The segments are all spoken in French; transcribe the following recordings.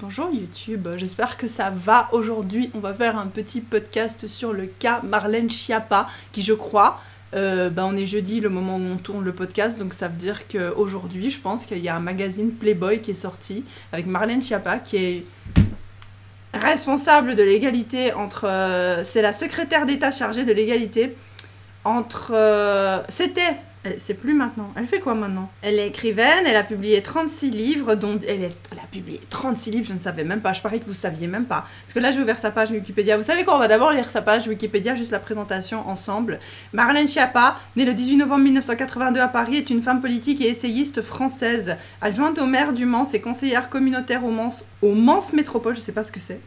Bonjour YouTube, j'espère que ça va. Aujourd'hui, on va faire un petit podcast sur le cas Marlène Schiappa, qui je crois, euh, bah, on est jeudi le moment où on tourne le podcast, donc ça veut dire qu'aujourd'hui, je pense qu'il y a un magazine Playboy qui est sorti avec Marlène Schiappa, qui est responsable de l'égalité entre... euh, c'est la secrétaire d'État chargée de l'égalité entre... euh, C'était C'est plus maintenant. Elle fait quoi maintenant? Elle est écrivaine, elle a publié 36 livres, dont elle, elle a publié 36 livres, je ne savais même pas. Je parie que vous saviez même pas. Parce que là, j'ai ouvert sa page Wikipédia. Vous savez quoi? On va d'abord lire sa page Wikipédia, juste la présentation ensemble. Marlène Schiappa, née le 18 novembre 1982 à Paris, est une femme politique et essayiste française. Adjointe au maire du Mans et conseillère communautaire au Mans, au Mans Métropole, je sais pas ce que c'est.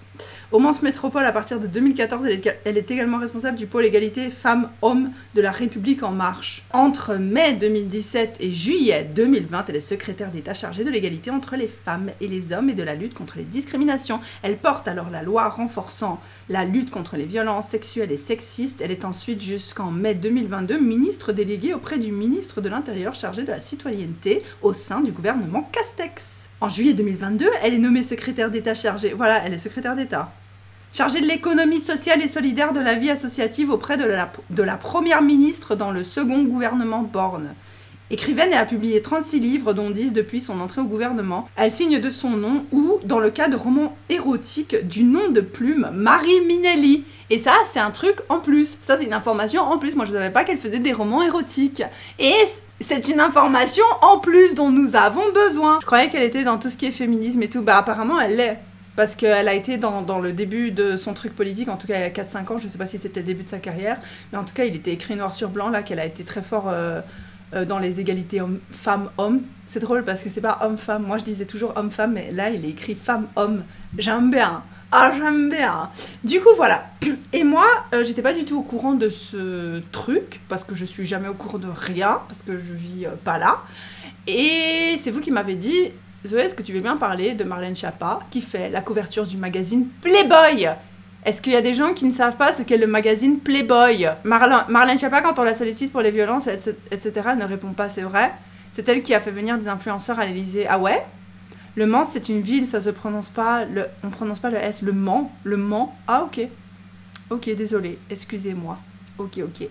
Au Mans Métropole, à partir de 2014, elle est, elle est également responsable du pôle égalité femmes-hommes de la République en marche. Entre mai 2017 et juillet 2020, elle est secrétaire d'État chargée de l'égalité entre les femmes et les hommes et de la lutte contre les discriminations. Elle porte alors la loi renforçant la lutte contre les violences sexuelles et sexistes. Elle est ensuite jusqu'en mai 2022 ministre déléguée auprès du ministre de l'Intérieur chargé de la citoyenneté au sein du gouvernement Castex. En juillet 2022, elle est nommée secrétaire d'État chargée. Voilà, elle est secrétaire d'État. Chargée de l'économie sociale et solidaire de la vie associative auprès de la, première ministre dans le second gouvernement Borne. Écrivaine et a publié 36 livres, dont 10 depuis son entrée au gouvernement. Elle signe de son nom ou, dans le cas de romans érotiques, du nom de plume Marie Minelli. Et ça, c'est un truc en plus. Ça, c'est une information en plus. Moi, je ne savais pas qu'elle faisait des romans érotiques. Et c'est une information en plus dont nous avons besoin. Je croyais qu'elle était dans tout ce qui est féminisme et tout. Bah, apparemment, elle l'est. Parce qu'elle a été dans, le début de son truc politique, en tout cas il y a 4-5 ans, je sais pas si c'était le début de sa carrière, mais en tout cas il était écrit noir sur blanc là qu'elle a été très fort euh, euh, dans les égalités homme- femmes-hommes. C'est drôle parce que c'est pas homme-femme, moi je disais toujours homme-femme, mais là il est écrit femme-homme. J'aime bien. Ah j'aime bien. Du coup voilà. Et moi euh, j'étais pas du tout au courant de ce truc, parce que je suis jamais au courant de rien, parce que je vis euh, pas là. Et c'est vous qui m'avez dit, Zoé, est-ce que tu veux bien parler de Marlène Schiappa qui fait la couverture du magazine Playboy? Est-ce qu'il y a des gens qui ne savent pas ce qu'est le magazine Playboy? Marlène, Marlène Schiappa, quand on la sollicite pour les violences, etc., ne répond pas, c'est vrai. C'est elle qui a fait venir des influenceurs à l'Elysée. Ah ouais? Le Mans, c'est une ville, ça se prononce pas, le, on prononce pas le S, le Mans, le Mans. Ah ok. Ok, désolé, excusez-moi. Ok, ok.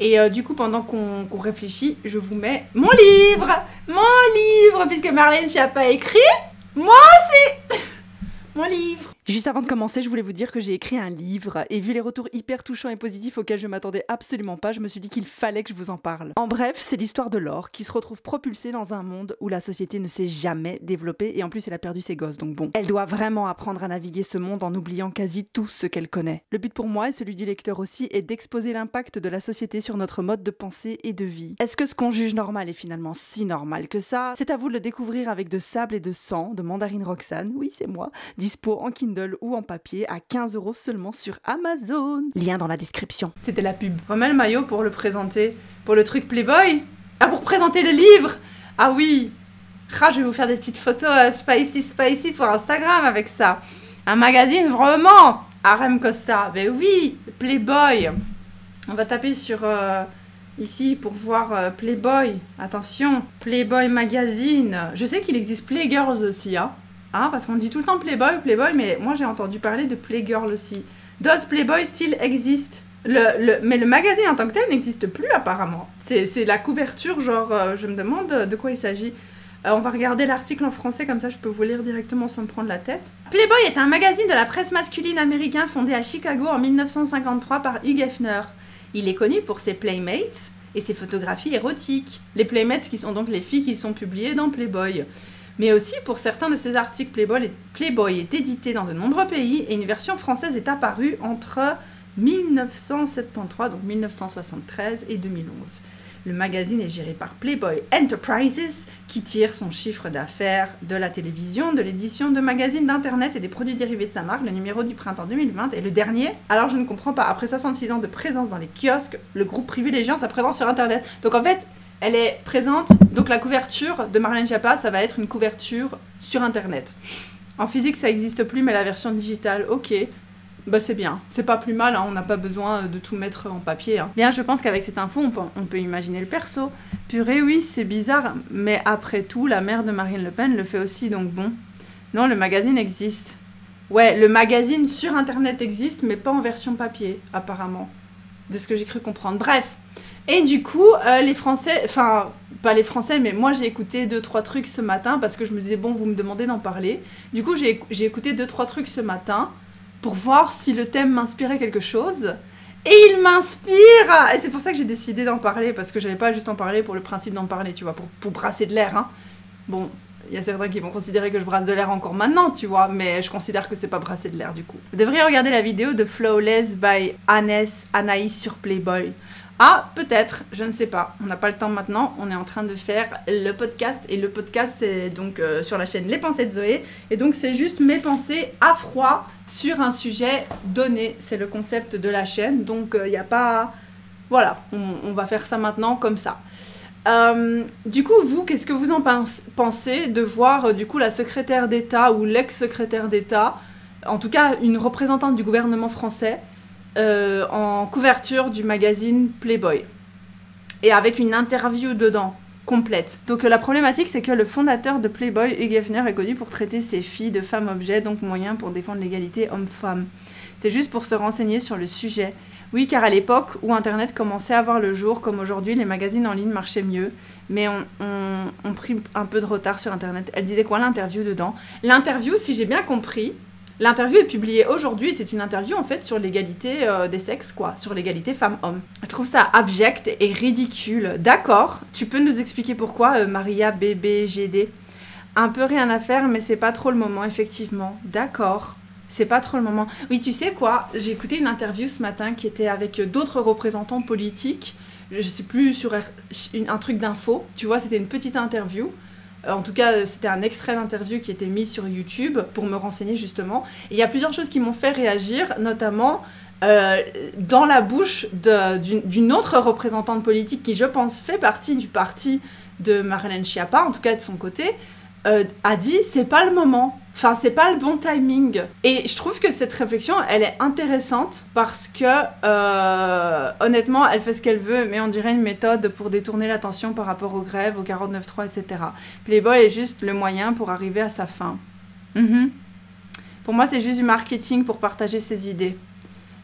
Et euh, du coup, pendant qu'on qu'on réfléchit, je vous mets mon livre Mon livre Puisque Marlène Schiappa a écrit, moi aussi Mon livre Juste avant de commencer, je voulais vous dire que j'ai écrit un livre et vu les retours hyper touchants et positifs auxquels je m'attendais absolument pas, je me suis dit qu'il fallait que je vous en parle. En bref, c'est l'histoire de Laure qui se retrouve propulsée dans un monde où la société ne s'est jamais développée et en plus elle a perdu ses gosses, donc bon. Elle doit vraiment apprendre à naviguer ce monde en oubliant quasi tout ce qu'elle connaît. Le but pour moi et celui du lecteur aussi est d'exposer l'impact de la société sur notre mode de pensée et de vie. Est-ce que ce qu'on juge normal est finalement si normal que ça? C'est à vous de le découvrir avec de sable et de sang de Mandarine Roxane, oui c'est moi, dispo en Kindle ou en papier à 15 euros seulement sur Amazon. Lien dans la description. C'était la pub. Remets le maillot pour le présenter. Pour le truc Playboy Ah, pour présenter le livre Ah oui Ah, je vais vous faire des petites photos euh, spicy spicy pour Instagram avec ça. Un magazine vraiment Harem Costa. Ben oui, Playboy. On va taper sur euh, ici pour voir euh, Playboy. Attention, Playboy Magazine. Je sais qu'il existe Playgirls aussi, hein. Hein, parce qu'on dit tout le temps Playboy, Playboy, mais moi j'ai entendu parler de Playgirl aussi. Does Playboy still exist? Le, le- mais le magazine en tant que tel n'existe plus apparemment. C'est la couverture, genre, euh, je me demande de quoi il s'agit. Euh, on va regarder l'article en français, comme ça je peux vous lire directement sans me prendre la tête. Playboy est un magazine de la presse masculine américain fondé à Chicago en 1953 par Hugh Hefner. Il est connu pour ses Playmates et ses photographies érotiques. Les Playmates qui sont donc les filles qui sont publiées dans Playboy. Mais aussi pour certains de ses articles, Playboy, est édité dans de nombreux pays et une version française est apparue entre 1973, donc 1973 et 2011. Le magazine est géré par Playboy Enterprises, qui tire son chiffre d'affaires de la télévision, de l'édition de magazines, d'internet et des produits dérivés de sa marque. Le numéro du printemps 2020 est le dernier. Alors je ne comprends pas, après 66 ans de présence dans les kiosques, le groupe privilégiant sa présence sur internet. Donc en fait, elle est présente, donc la couverture de Marlène Schiappa, ça va être une couverture sur internet. En physique, ça n'existe plus, mais la version digitale, ok. Bah c'est bien, c'est pas plus mal, hein, on n'a pas besoin de tout mettre en papier. hein. Bien, je pense qu'avec cette info, on peut, on peut imaginer le perso. Purée, oui, c'est bizarre, mais après tout, la mère de Marine Le Pen le fait aussi, donc bon. Non, le magazine existe. Ouais, le magazine sur internet existe, mais pas en version papier, apparemment. De ce que j'ai cru comprendre. Bref. Et du coup, euh, les Français, enfin, pas les Français, mais moi j'ai écouté deux, trois trucs ce matin parce que je me disais, bon, vous me demandez d'en parler. Du coup, j'ai écouté deux, trois trucs ce matin pour voir si le thème m'inspirait quelque chose. Et il m'inspire Et c'est pour ça que j'ai décidé d'en parler, parce que j'allais pas juste en parler pour le principe d'en parler, tu vois, pour, pour brasser de l'air. Hein. Bon, il y a certains qui vont considérer que je brasse de l'air encore maintenant, tu vois, mais je considère que c'est pas brasser de l'air du coup. Vous devriez regarder la vidéo de Flawless by Annès Anaïs sur Playboy. Ah, peut-être, je ne sais pas. On n'a pas le temps maintenant. On est en train de faire le podcast. Et le podcast, c'est donc euh, sur la chaîne Les Pensées de Zoé. Et donc, c'est juste mes pensées à froid sur un sujet donné. C'est le concept de la chaîne. Donc, il euh, n'y a pas. Voilà, on, va faire ça maintenant comme ça. Euh, du coup, vous, qu'est-ce que vous en pensez de voir du coup la secrétaire d'État ou l'ex-secrétaire d'État, en tout cas une représentante du gouvernement français, euh, en couverture du magazine Playboy. Et avec une interview dedans, complète. Donc euh, la problématique, c'est que le fondateur de Playboy, Hugh Hefner, est connu pour traiter ses filles de femmes-objets, donc moyen pour défendre l'égalité homme-femme. C'est juste pour se renseigner sur le sujet. Oui, car à l'époque où Internet commençait à voir le jour, comme aujourd'hui, les magazines en ligne marchaient mieux, mais on, on, on pris un peu de retard sur Internet. Elle disait quoi l'interview dedans? L'interview, si j'ai bien compris, L'interview est publiée aujourd'hui, c'est une interview en fait sur l'égalité euh, des sexes, quoi, sur l'égalité femmes-hommes. Je trouve ça abject et ridicule. D'accord, tu peux nous expliquer pourquoi, euh, Maria BBGD Un peu rien à faire, mais c'est pas trop le moment, effectivement. D'accord. C'est pas trop le moment. Oui, tu sais quoi? J'ai écouté une interview ce matin qui était avec d'autres représentants politiques. Je sais plus sur un truc d'info. Tu vois, c'était une petite interview. En tout cas, euh, c'était un extrait d'interview qui était mis sur YouTube pour me renseigner justement. Et il y a plusieurs choses qui m'ont fait réagir, notamment euh, dans la bouche d'une autre représentante politique qui, je pense, fait partie du parti de Marlène Schiappa, en tout cas de son côté, euh, a dit c'est pas le moment. Enfin, c'est pas le bon timing. Et je trouve que cette réflexion, elle est intéressante parce que, euh, honnêtement, elle fait ce qu'elle veut, mais on dirait une méthode pour détourner l'attention par rapport aux grèves, au 49.3, etc. Playboy est juste le moyen pour arriver à sa fin. Mhm. Pour moi, c'est juste du marketing pour partager ses idées.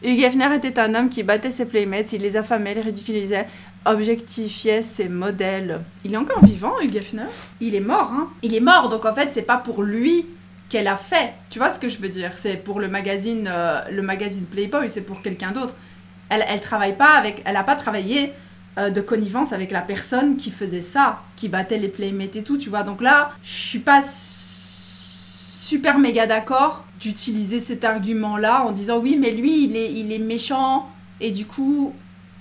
Hugh Hefner était un homme qui battait ses playmates, il les affamait, les ridiculisait, objectifiait ses modèles. Il est encore vivant, Hugh Hefner Il est mort, hein Il est mort, donc en fait, c'est pas pour lui qu'elle a fait. Tu vois ce que je veux dire? C'est pour le magazine, euh, le magazine Playboy, c'est pour quelqu'un d'autre. Elle, elle travaille pas avec, elle a pas travaillé euh, de connivence avec la personne qui faisait ça, qui battait les playmates et tout, tu vois. Donc là, je suis pas super méga d'accord d'utiliser cet argument-là en disant oui, mais lui, il est, il est méchant et du coup,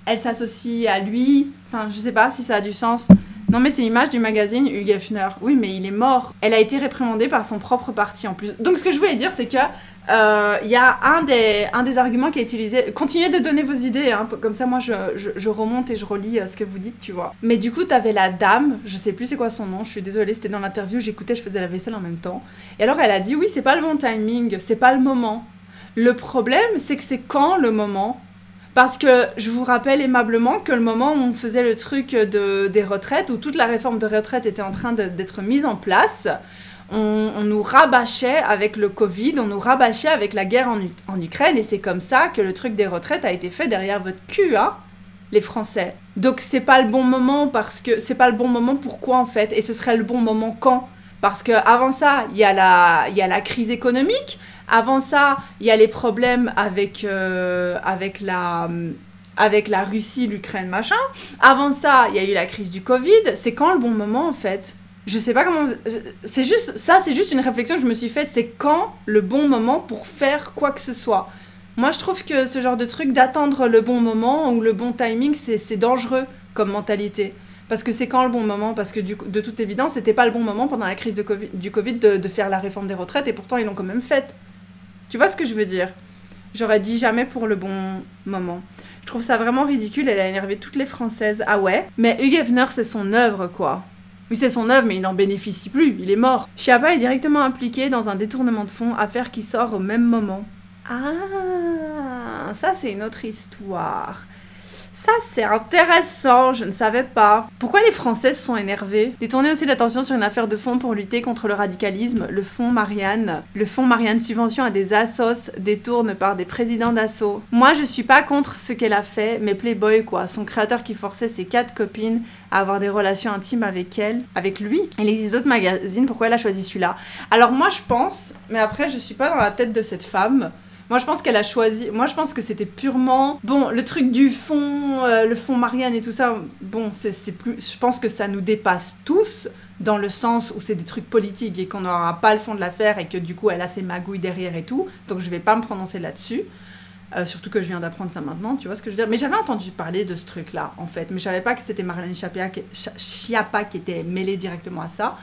elle s'associe à lui. Enfin, je sais pas si ça a du sens. Non, mais c'est l'image du magazine Hugh Hefner. Oui, mais il est mort. Elle a été réprimandée par son propre parti en plus. Donc, ce que je voulais dire, c'est que il euh, y a un des, un des arguments qui est utilisé. Continuez de donner vos idées, hein, comme ça moi je, je, remonte et je relis euh, ce que vous dites, tu vois. Mais du coup, t'avais la dame, je sais plus c'est quoi son nom, je suis désolée, c'était dans l'interview, j'écoutais, je faisais la vaisselle en même temps. Et alors elle a dit oui, c'est pas le bon timing, c'est pas le moment. Le problème, c'est que c'est quand le moment? Parce que je vous rappelle aimablement que le moment où on faisait le truc de, des retraites, où toute la réforme de retraite était en train d'être mise en place, on, nous rabâchait avec le Covid, on nous rabâchait avec la guerre en, Ukraine, et c'est comme ça que le truc des retraites a été fait derrière votre cul, hein, les Français. Donc c'est pas le bon moment parce que c'est pas le bon moment pourquoi en fait, et ce serait le bon moment quand? Parce que avant ça, il y, a la, y a la crise économique, avant ça, il y a les problèmes avec, euh, avec la avec la Russie, l'Ukraine, machin. Avant ça, il y a eu la crise du Covid. C'est quand le bon moment en fait? Je sais pas comment. C'est juste ça, c'est juste une réflexion que je me suis faite. C'est quand le bon moment pour faire quoi que ce soit. Moi, je trouve que ce genre de truc d'attendre le bon moment ou le bon timing, c'est dangereux comme mentalité. Parce que c'est quand le bon moment? Parce que de toute évidence, c'était pas le bon moment pendant la crise de COVID, du Covid de, faire la réforme des retraites et pourtant ils l'ont quand même faite. Tu vois ce que je veux dire? J'aurais dit jamais pour le bon moment. Je trouve ça vraiment ridicule, elle a énervé toutes les Françaises. Ah ouais? Mais Hugh Hefner, c'est son œuvre quoi. Oui, c'est son œuvre, mais il n'en bénéficie plus, il est mort. Chiappa est directement impliqué dans un détournement de fonds, affaire qui sort au même moment. Ah, ça c'est une autre histoire. Ça, c'est intéressant, je ne savais pas. Pourquoi les Français se sont énervés? Détourner aussi l'attention sur une affaire de fonds pour lutter contre le radicalisme, le fonds Marianne. Le fonds Marianne subvention à des assos détourne par des présidents d'assaut. Moi, je suis pas contre ce qu'elle a fait, mais Playboy, quoi. Son créateur qui forçait ses quatre copines à avoir des relations intimes avec elle, avec lui. Il existe d'autres magazines, pourquoi elle a choisi celui-là? Alors moi, je pense, mais après, je suis pas dans la tête de cette femme. Moi, je pense qu'elle a choisi. Moi, je pense que c'était purement. Bon, le truc du fond, euh, le fond Marianne et tout ça, bon, c'est plus. Je pense que ça nous dépasse tous, dans le sens où c'est des trucs politiques et qu'on n'aura pas le fond de l'affaire et que du coup, elle a ses magouilles derrière et tout. Donc, je vais pas me prononcer là-dessus. Euh, surtout que je viens d'apprendre ça maintenant, tu vois ce que je veux dire. Mais j'avais entendu parler de ce truc-là, en fait. Mais je savais pas que c'était Marlène Schiappa qui était mêlée directement à ça.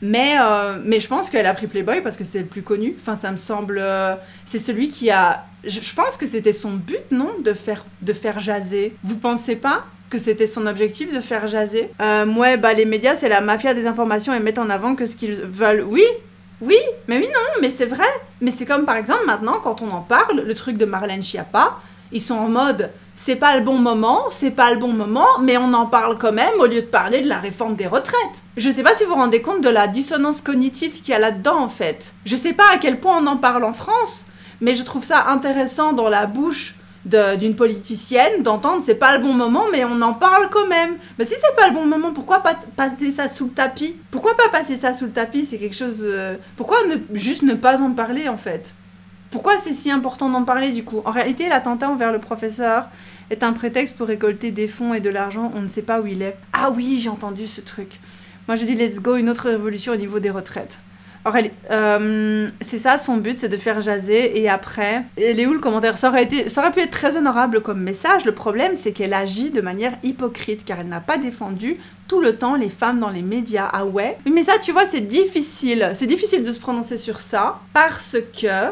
Mais, euh, mais je pense qu'elle a pris Playboy parce que c'était le plus connu. Enfin, ça me semble. Euh, c'est celui qui a. Je, pense que c'était son but, non de faire, de faire jaser. Vous pensez pas que c'était son objectif de faire jaser? Euh, Ouais, bah les médias, c'est la mafia des informations et mettent en avant que ce qu'ils veulent. Oui, oui, mais oui, non, mais c'est vrai. Mais c'est comme par exemple maintenant, quand on en parle, le truc de Marlène Schiappa, ils sont en mode c'est pas le bon moment, c'est pas le bon moment, mais on en parle quand même au lieu de parler de la réforme des retraites. Je sais pas si vous vous rendez compte de la dissonance cognitive qu'il y a là-dedans en fait. Je sais pas à quel point on en parle en France, mais je trouve ça intéressant dans la bouche d'une politicienne d'entendre c'est pas le bon moment mais on en parle quand même. Mais si c'est pas le bon moment, pourquoi pas passer ça sous le tapis? Pourquoi pas passer ça sous le tapis? C'est quelque chose. Euh, pourquoi ne, juste ne pas en parler en fait? Pourquoi c'est si important d'en parler du coup? En réalité, l'attentat envers le professeur est un prétexte pour récolter des fonds et de l'argent, on ne sait pas où il est. Ah oui, j'ai entendu ce truc. Moi je dis let's go, une autre révolution au niveau des retraites. Euh, c'est ça son but, c'est de faire jaser et après, elle est où le commentaire? Ça aurait, été, ça aurait pu être très honorable comme message. Le problème, c'est qu'elle agit de manière hypocrite car elle n'a pas défendu tout le temps les femmes dans les médias. Ah ouais? Mais ça, tu vois, c'est difficile. C'est difficile de se prononcer sur ça parce que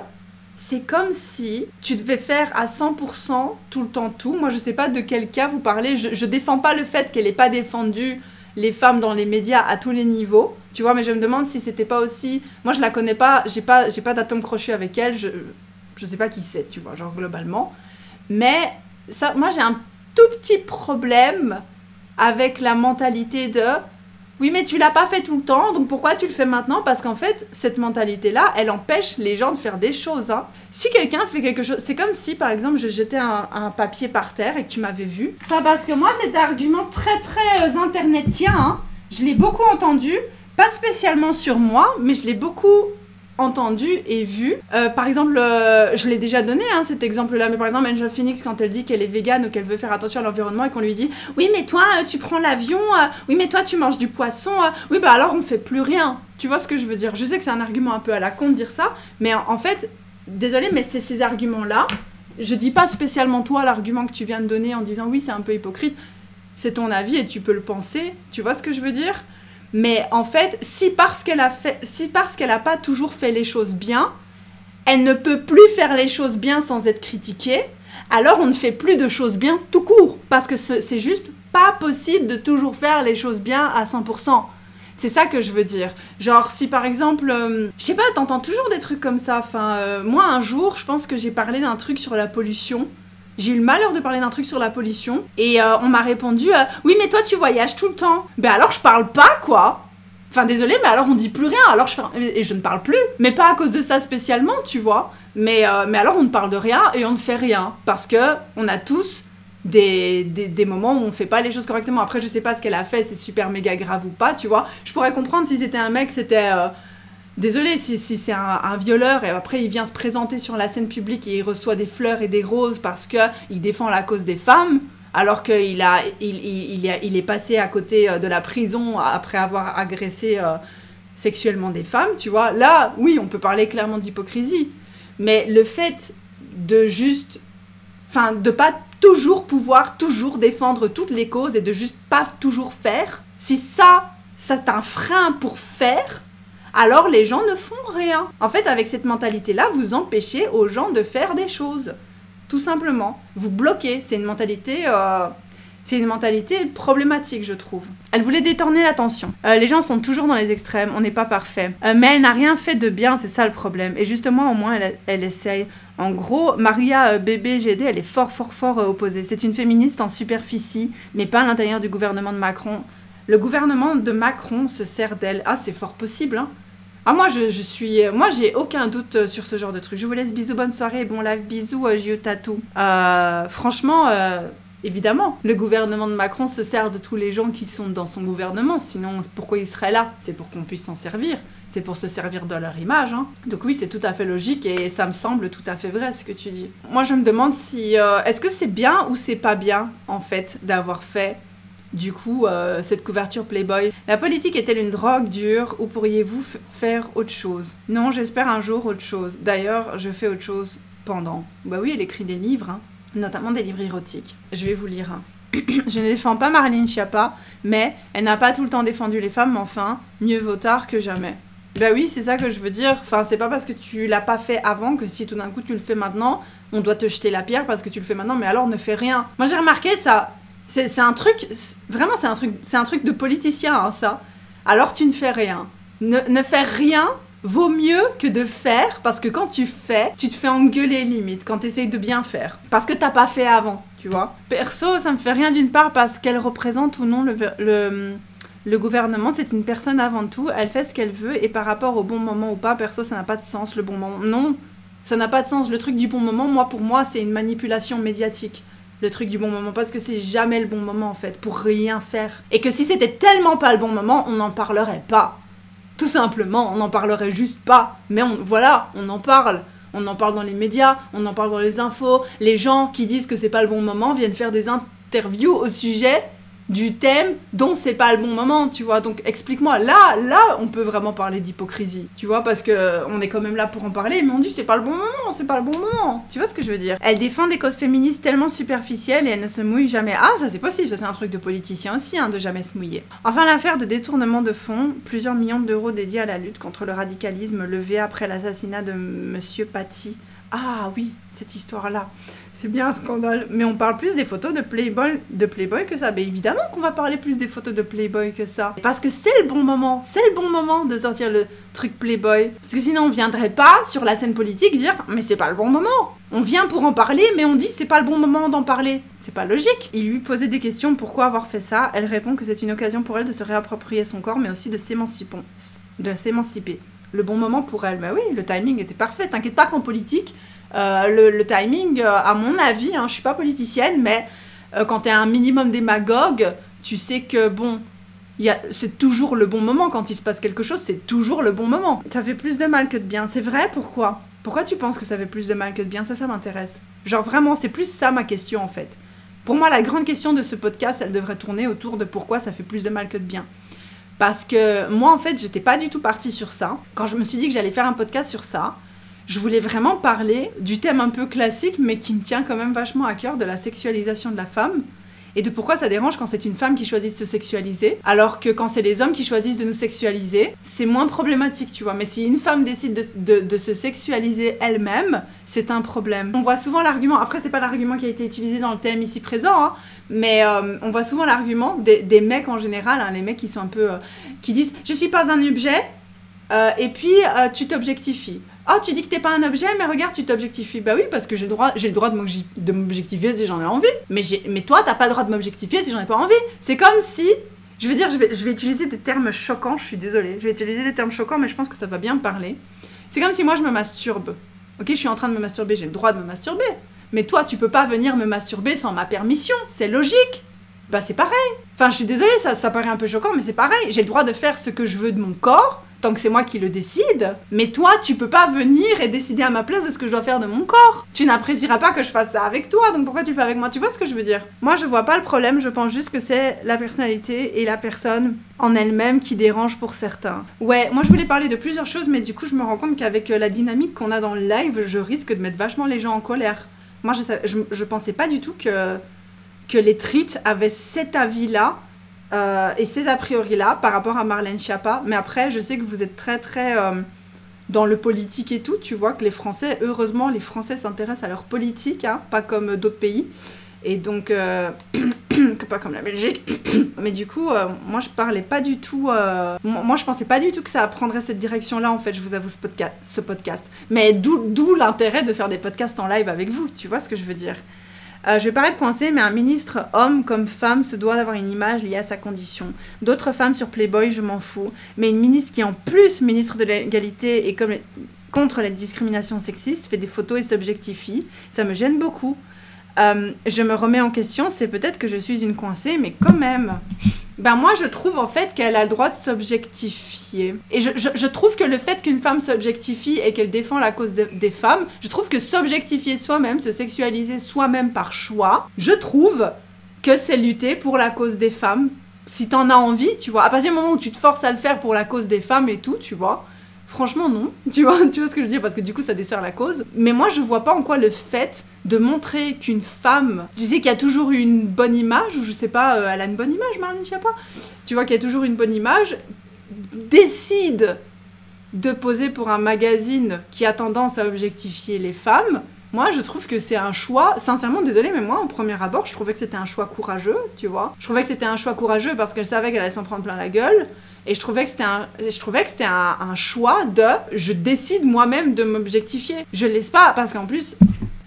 c'est comme si tu devais faire à 100% tout le temps tout. Moi, je sais pas de quel cas vous parlez. Je, je défends pas le fait qu'elle ait pas défendu les femmes dans les médias à tous les niveaux. Tu vois, mais je me demande si c'était pas aussi. Moi, je la connais pas. J'ai pas, j'ai pas d'atome crochet avec elle. Je, je sais pas qui c'est, tu vois, genre globalement. Mais ça, moi, j'ai un tout petit problème avec la mentalité de oui, mais tu l'as pas fait tout le temps, donc pourquoi tu le fais maintenant? Parce qu'en fait, cette mentalité-là, elle empêche les gens de faire des choses. Hein. Si quelqu'un fait quelque chose, c'est comme si, par exemple, je jetais un, papier par terre et que tu m'avais vu. Enfin, parce que moi, cet argument très très euh, internetien, hein, je l'ai beaucoup entendu, pas spécialement sur moi, mais je l'ai beaucoup entendu et vu. Euh, par exemple, euh, je l'ai déjà donné hein, cet exemple-là, mais par exemple, Angel Phoenix, quand elle dit qu'elle est végane ou qu'elle veut faire attention à l'environnement et qu'on lui dit Oui, mais toi, euh, tu prends l'avion, oui, mais toi, tu manges du poisson, oui, bah alors on fait plus rien. Tu vois ce que je veux dire? Je sais que c'est un argument un peu à la con de dire ça, mais en, fait, désolé, mais c'est ces arguments-là. Je dis pas spécialement toi l'argument que tu viens de donner en disant oui, c'est un peu hypocrite. C'est ton avis et tu peux le penser. Tu vois ce que je veux dire? Mais en fait, si parce qu'elle si n'a pas toujours fait les choses bien, elle ne peut plus faire les choses bien sans être critiquée, alors on ne fait plus de choses bien tout court. Parce que c'est juste pas possible de toujours faire les choses bien à 100%. C'est ça que je veux dire. Genre, si par exemple, euh, je sais pas, t'entends toujours des trucs comme ça. Enfin, euh, moi, un jour, je pense que j'ai parlé d'un truc sur la pollution. J'ai eu le malheur de parler d'un truc sur la pollution et euh, on m'a répondu euh, oui mais toi tu voyages tout le temps. Ben alors je parle pas quoi. Enfin désolé mais alors on dit plus rien alors je et je ne parle plus. Mais pas à cause de ça spécialement tu vois. Mais euh, mais alors on ne parle de rien et on ne fait rien parce que on a tous des, des, moments où on fait pas les choses correctement. Après, je sais pas ce qu'elle a fait, c'est super méga grave ou pas, tu vois. Je pourrais comprendre si c'était un mec, c'était Désolé si, c'est un, violeur et après il vient se présenter sur la scène publique et il reçoit des fleurs et des roses parce qu'il défend la cause des femmes, alors qu'il a, il, est passé à côté euh, de la prison après avoir agressé euh, sexuellement des femmes, tu vois. Là, oui, on peut parler clairement d'hypocrisie. Mais le fait de juste. Enfin, de pas toujours pouvoir toujours défendre toutes les causes et de juste pas toujours faire, si ça, c'est un frein pour faire, alors les gens ne font rien. En fait, avec cette mentalité-là, vous empêchez aux gens de faire des choses. Tout simplement. Vous bloquez. C'est une mentalité... Euh, C'est une mentalité problématique, je trouve. Elle voulait détourner l'attention. Euh, les gens sont toujours dans les extrêmes, on n'est pas parfait. Euh, mais elle n'a rien fait de bien, c'est ça le problème. Et justement, au moins, elle, essaye. En gros, Maria euh, Bébé GD, elle est fort, fort, fort opposée. C'est une féministe en superficie, mais pas à l'intérieur du gouvernement de Macron. Le gouvernement de Macron se sert d'elle. Ah, c'est fort possible, hein. Ah, moi, je, je suis. Moi, j'ai aucun doute sur ce genre de truc. Je vous laisse bisous, bonne soirée, bon live, bisous, euh, Tatou. franchement, Évidemment, le gouvernement de Macron se sert de tous les gens qui sont dans son gouvernement, sinon pourquoi il serait là? C'est pour qu'on puisse s'en servir, c'est pour se servir de leur image. Hein. Donc oui, c'est tout à fait logique et ça me semble tout à fait vrai ce que tu dis. Moi, je me demande si... Euh, est-ce que c'est bien ou c'est pas bien, en fait, d'avoir fait du coup, euh, cette couverture Playboy. La politique est-elle une drogue dure ou pourriez-vous faire autre chose? Non, j'espère un jour autre chose. D'ailleurs, je fais autre chose pendant. Bah oui, elle écrit des livres, hein notamment des livres érotiques. Je vais vous lire un. je ne défends pas Marlene Schiappa, mais elle n'a pas tout le temps défendu les femmes, mais enfin, mieux vaut tard que jamais. Bah oui, c'est ça que je veux dire. Enfin, c'est pas parce que tu l'as pas fait avant que si tout d'un coup tu le fais maintenant, on doit te jeter la pierre parce que tu le fais maintenant, mais alors ne fais rien. Moi j'ai remarqué ça. C'est un truc, vraiment c'est un truc, un truc de politicien, hein, ça. Alors tu ne fais rien. Ne, ne fais rien vaut mieux que de faire, parce que quand tu fais, tu te fais engueuler limite quand tu essayes de bien faire. Parce que t'as pas fait avant, tu vois. Perso, ça me fait rien d'une part parce qu'elle représente ou non le, le, le gouvernement, c'est une personne avant tout, elle fait ce qu'elle veut, et par rapport au bon moment ou pas, perso, ça n'a pas de sens, le bon moment. Non, ça n'a pas de sens. Le truc du bon moment, moi, pour moi, c'est une manipulation médiatique le truc du bon moment parce que c'est jamais le bon moment en fait pour rien faire et que si c'était tellement pas le bon moment on n'en parlerait pas tout simplement, on n'en parlerait juste pas. Mais on, voilà, on en parle. On en parle dans les médias, on en parle dans les infos. Les gens qui disent que c'est pas le bon moment viennent faire des interviews au sujet du thème dont c'est pas le bon moment, tu vois. Donc explique-moi, là, là, on peut vraiment parler d'hypocrisie, tu vois, parce que on est quand même là pour en parler, mais on dit c'est pas le bon moment, c'est pas le bon moment. Tu vois ce que je veux dire? Elle défend des causes féministes tellement superficielles et elle ne se mouille jamais. Ah, ça c'est possible, ça c'est un truc de politicien aussi, hein, de jamais se mouiller. Enfin, l'affaire de détournement de fonds, plusieurs millions d'euros dédiés à la lutte contre le radicalisme levé après l'assassinat de Monsieur Paty. Ah oui, cette histoire-là. C'est bien un scandale. Mais on parle plus des photos de Playboy, de Playboy que ça. Mais évidemment qu'on va parler plus des photos de Playboy que ça. Parce que c'est le bon moment. C'est le bon moment de sortir le truc Playboy. Parce que sinon on viendrait pas sur la scène politique dire mais c'est pas le bon moment. On vient pour en parler, mais on dit c'est pas le bon moment d'en parler. C'est pas logique. Il lui posait des questions pourquoi avoir fait ça? Elle répond que c'est une occasion pour elle de se réapproprier son corps, mais aussi de s'émanciper. Le bon moment pour elle. Bah oui, le timing était parfait. T'inquiète pas qu'en politique, euh, le, timing, euh, à mon avis, hein, je suis pas politicienne, mais euh, quand tu es un minimum démagogue, tu sais que bon, c'est toujours le bon moment quand il se passe quelque chose, c'est toujours le bon moment. Ça fait plus de mal que de bien, c'est vrai? Pourquoi? Pourquoi tu penses que ça fait plus de mal que de bien? Ça, ça m'intéresse. Genre vraiment, c'est plus ça ma question en fait. Pour moi, la grande question de ce podcast, elle devrait tourner autour de pourquoi ça fait plus de mal que de bien. Parce que moi, en fait, j'étais pas du tout partie sur ça. Quand je me suis dit que j'allais faire un podcast sur ça, je voulais vraiment parler du thème un peu classique, mais qui me tient quand même vachement à cœur, de la sexualisation de la femme. Et de pourquoi ça dérange quand c'est une femme qui choisit de se sexualiser, alors que quand c'est les hommes qui choisissent de nous sexualiser, c'est moins problématique, tu vois. Mais si une femme décide de, se sexualiser elle-même, c'est un problème. On voit souvent l'argument, après c'est pas l'argument qui a été utilisé dans le thème ici présent, hein, mais euh, on voit souvent l'argument des, mecs en général, hein, les mecs qui sont un peu... Euh, qui disent « je suis pas un objet euh, et puis tu t'objectifies ». Oh, tu dis que t'es pas un objet, mais regarde, tu t'objectifies. Bah oui, parce que j'ai le droit, j'ai le droit de m'objectifier si j'en ai envie. Mais, mais toi, t'as pas le droit de m'objectifier si j'en ai pas envie. C'est comme si. Je veux dire, je vais, utiliser des termes choquants, je suis désolée. Je vais utiliser des termes choquants, mais je pense que ça va bien parler. C'est comme si moi je me masturbe. Ok, je suis en train de me masturber, j'ai le droit de me masturber. Mais toi, tu peux pas venir me masturber sans ma permission. C'est logique. Bah c'est pareil. Enfin, je suis désolée, ça, ça paraît un peu choquant, mais c'est pareil. J'ai le droit de faire ce que je veux de mon corps tant que c'est moi qui le décide. Mais toi, tu peux pas venir et décider à ma place de ce que je dois faire de mon corps. Tu n'apprécieras pas que je fasse ça avec toi, donc pourquoi tu fais avec moi? Tu vois ce que je veux dire? Moi, je vois pas le problème, je pense juste que c'est la personnalité et la personne en elle-même qui dérange pour certains. Ouais, moi je voulais parler de plusieurs choses, mais du coup, je me rends compte qu'avec euh, la dynamique qu'on a dans le live, je risque de mettre vachement les gens en colère. Moi, je, je, pensais pas du tout que, que les trites avaient cet avis-là euh, et ces a priori-là par rapport à Marlène Schiappa. Mais après, je sais que vous êtes très, très euh, dans le politique et tout. Tu vois que les Français, heureusement, les Français s'intéressent à leur politique, hein, pas comme d'autres pays. Et donc, euh, pas comme la Belgique. Mais du coup, euh, moi je parlais pas du tout. euh, moi je pensais pas du tout que ça prendrait cette direction-là en fait, je vous avoue ce, podca- ce podcast. Mais d'où l'intérêt de faire des podcasts en live avec vous, tu vois ce que je veux dire? Euh, je vais paraître coincée, mais un ministre, homme comme femme, se doit d'avoir une image liée à sa condition. D'autres femmes sur Playboy, je m'en fous. Mais une ministre qui, en plus, ministre de l'égalité et contre les discriminations sexistes, fait des photos et s'objectifie, ça me gêne beaucoup. Euh, je me remets en question, c'est peut-être que je suis une coincée, mais quand même. Ben moi, je trouve en fait qu'elle a le droit de s'objectifier. Et je, je- trouve que le fait qu'une femme s'objectifie et qu'elle défend la cause de- des femmes, je trouve que s'objectifier soi-même, se sexualiser soi-même par choix, je trouve que c'est lutter pour la cause des femmes. Si t'en as envie, tu vois, à partir du moment où tu te forces à le faire pour la cause des femmes et tout, tu vois, Franchement, non. Tu vois, tu vois ce que je veux dire? Parce que du coup, ça dessert la cause. Mais moi, je vois pas en quoi le fait de montrer qu'une femme. Tu sais qu'il y a toujours eu une bonne image, ou je sais pas, euh, elle a une bonne image, Marlène Schiappa? Tu vois qu'il y a toujours une bonne image. Décide de poser pour un magazine qui a tendance à objectifier les femmes. Moi, je trouve que c'est un choix. Sincèrement, désolé, mais moi, au premier abord, je trouvais que c'était un choix courageux, tu vois. Je trouvais que c'était un choix courageux parce qu'elle savait qu'elle allait s'en prendre plein la gueule. Et je trouvais que c'était un, choix de, je décide moi-même de m'objectifier. Je laisse pas parce qu'en plus,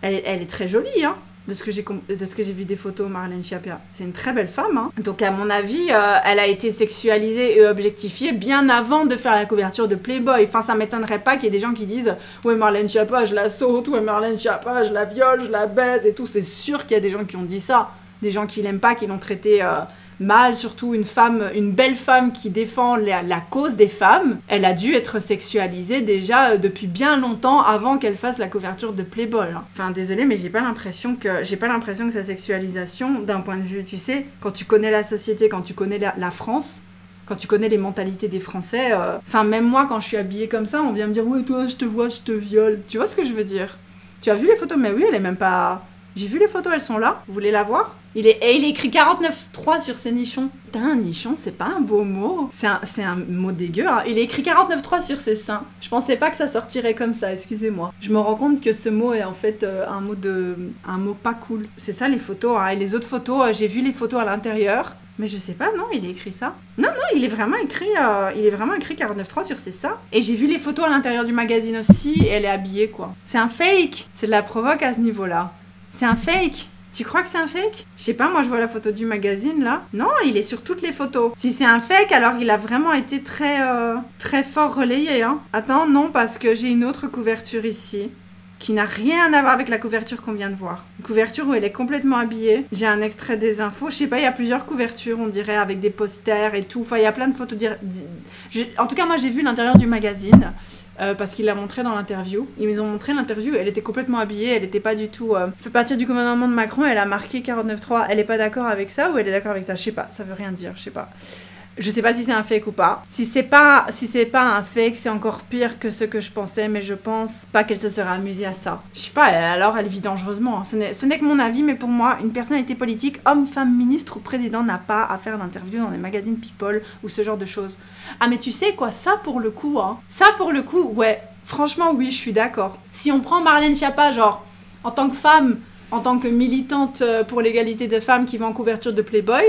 elle, elle est très jolie, hein. De ce que j'ai vu des photos, Marlène Schiappa. C'est une très belle femme, hein. Donc à mon avis, euh, elle a été sexualisée et objectifiée bien avant de faire la couverture de Playboy. Enfin, ça m'étonnerait pas qu'il y ait des gens qui disent, ouais Marlène Schiappa, je la saute, ouais Marlène Schiappa, je la viole, je la baise et tout. C'est sûr qu'il y a des gens qui ont dit ça, des gens qui l'aiment pas, qui l'ont traité. euh, mal, surtout une femme, une belle femme qui défend la, cause des femmes, elle a dû être sexualisée déjà euh, depuis bien longtemps avant qu'elle fasse la couverture de Playboy. hein. Enfin, désolé, mais j'ai pas l'impression que j'ai pas l'impression que sa sexualisation, d'un point de vue, tu sais, quand tu connais la société, quand tu connais la, la France. Quand tu connais les mentalités des Français, euh, enfin même moi quand je suis habillée comme ça, on vient me dire ouais toi je te vois, je te viole. Tu vois ce que je veux dire? Tu as vu les photos? Mais oui, elle est même pas. J'ai vu les photos, elles sont là. Vous voulez la voir? Il est, Et il est écrit 49.3 sur ses nichons. Putain, nichon, c'est pas un beau mot. C'est un, un mot dégueu. hein. Il est écrit 49.3 sur ses seins. Je pensais pas que ça sortirait comme ça, excusez-moi. Je me rends compte que ce mot est en fait euh, un mot de. un mot pas cool. C'est ça les photos. hein. Et les autres photos, euh, j'ai vu les photos à l'intérieur. Mais je sais pas, non, il est écrit ça? Non, non, il est vraiment écrit, euh, il est vraiment écrit 49.3 sur ses seins. Et j'ai vu les photos à l'intérieur du magazine aussi, et elle est habillée quoi. C'est un fake. C'est de la provoque à ce niveau-là. C'est un fake. Tu crois que c'est un fake? Je sais pas, moi je vois la photo du magazine là. Non, il est sur toutes les photos. Si c'est un fake, alors il a vraiment été très euh, très fort relayé. Hein. Attends, non, parce que j'ai une autre couverture ici qui n'a rien à voir avec la couverture qu'on vient de voir. Une couverture où elle est complètement habillée. J'ai un extrait des infos. Je sais pas, il y a plusieurs couvertures, on dirait, avec des posters et tout. Enfin, il y a plein de photos. En tout cas, moi j'ai vu l'intérieur du magazine. euh, parce qu'il l'a montré dans l'interview. Ils ont montré l'interview, elle était complètement habillée, elle n'était pas du tout. Euh, fait partir du gouvernement de Macron, elle a marqué 49.3. Elle est pas d'accord avec ça ou elle est d'accord avec ça? Je sais pas, ça veut rien dire, je sais pas. Je sais pas si c'est un fake ou pas. Si c'est pas, si c'est pas un fake, c'est encore pire que ce que je pensais, mais je pense pas qu'elle se serait amusée à ça. Je sais pas, alors elle vit dangereusement. hein. Ce n'est ce n'est que mon avis, mais pour moi, une personnalité politique, homme, femme, ministre ou président, n'a pas à faire d'interview dans des magazines People ou ce genre de choses. Ah, mais tu sais quoi, ça pour le coup, hein. Ça pour le coup, ouais. Franchement, oui, je suis d'accord. Si on prend Marlène Schiappa, genre, en tant que femme, en tant que militante euh, pour l'égalité des femmes qui va en couverture de Playboy,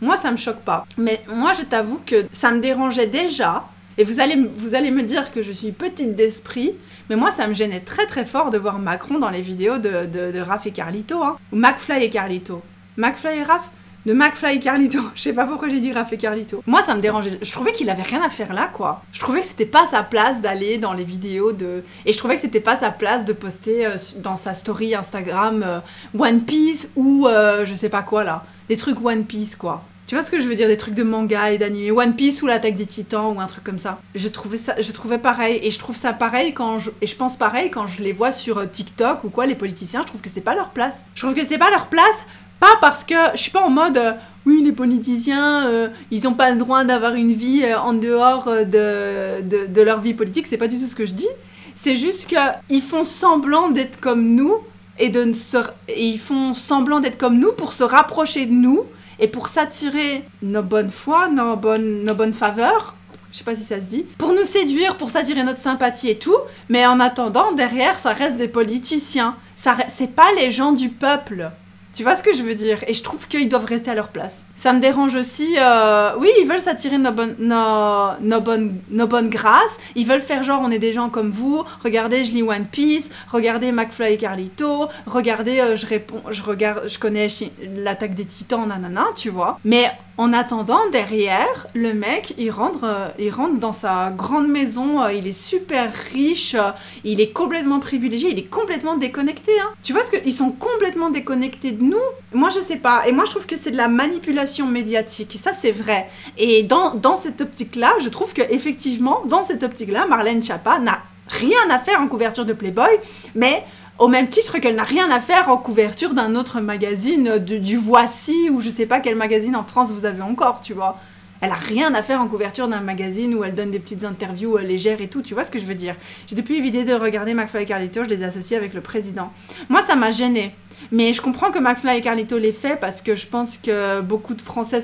moi, ça me choque pas. Mais moi, je t'avoue que ça me dérangeait déjà. Et vous allez, vous allez me dire que je suis petite d'esprit, mais moi, ça me gênait très très fort de voir Macron dans les vidéos de, de, de Raph et Carlito. Hein. Ou McFly et Carlito. McFly et Raph? De McFly et Carlito. Je sais pas pourquoi j'ai dit Raph et Carlito. Moi, ça me dérangeait. Je trouvais qu'il avait rien à faire là, quoi. Je trouvais que c'était pas sa place d'aller dans les vidéos de. Et je trouvais que c'était pas sa place de poster euh, dans sa story Instagram euh, One Piece ou euh, je sais pas quoi là. Des trucs One Piece, quoi. Tu vois ce que je veux dire Des trucs de manga et d'anime. One Piece ou l'attaque des titans ou un truc comme ça. Je trouvais ça, je trouvais pareil. Et je trouve ça pareil quand je, et je pense pareil quand je les vois sur euh, TikTok ou quoi, les politiciens. Je trouve que c'est pas leur place. Je trouve que c'est pas leur place. Pas parce que je suis pas en mode euh, oui les politiciens euh, ils ont pas le droit d'avoir une vie en dehors de, de, de leur vie politique c'est pas du tout ce que je dis c'est juste que ils font semblant d'être comme nous et de se ils font semblant d'être comme nous pour se rapprocher de nous et pour s'attirer nos bonnes foi nos bonnes faveurs je sais pas si ça se dit, pour nous séduire, pour s'attirer notre sympathie et tout, mais en attendant, derrière, ça reste des politiciens. Ça, c'est pas les gens du peuple. Tu vois ce que je veux dire? Et je trouve qu'ils doivent rester à leur place. Ça me dérange aussi. euh, Oui, ils veulent s'attirer nos bonnes, nos, bonnes, nos bonnes grâces. Ils veulent faire genre, on est des gens comme vous. Regardez, je lis One Piece. Regardez McFly et Carlito. Regardez, euh, je réponds, je regarde, je connais l'attaque des Titans, nanana, tu vois. Mais en attendant, derrière, le mec, il rentre, euh, il rentre dans sa grande maison. il est super riche. il est complètement privilégié. Il est complètement déconnecté. Hein. Tu vois ce que ils sont complètement déconnectés de nous. Moi, je sais pas. Et moi, je trouve que c'est de la manipulation médiatique. Ça, c'est vrai. Et dans, cette optique-là, je trouve que effectivement, dans cette optique-là, Marlène Schiappa n'a rien à faire en couverture de Playboy, mais au même titre qu'elle n'a rien à faire en couverture d'un autre magazine, du, du Voici, ou je sais pas quel magazine en France vous avez encore, tu vois. Elle a rien à faire en couverture d'un magazine où elle donne des petites interviews euh, légères et tout, tu vois ce que je veux dire. J'ai depuis évité de regarder McFly et Carlito, je les associe avec le président. Moi, ça m'a gêné. Mais je comprends que McFly et Carlito l'aient fait parce que je pense que beaucoup de Français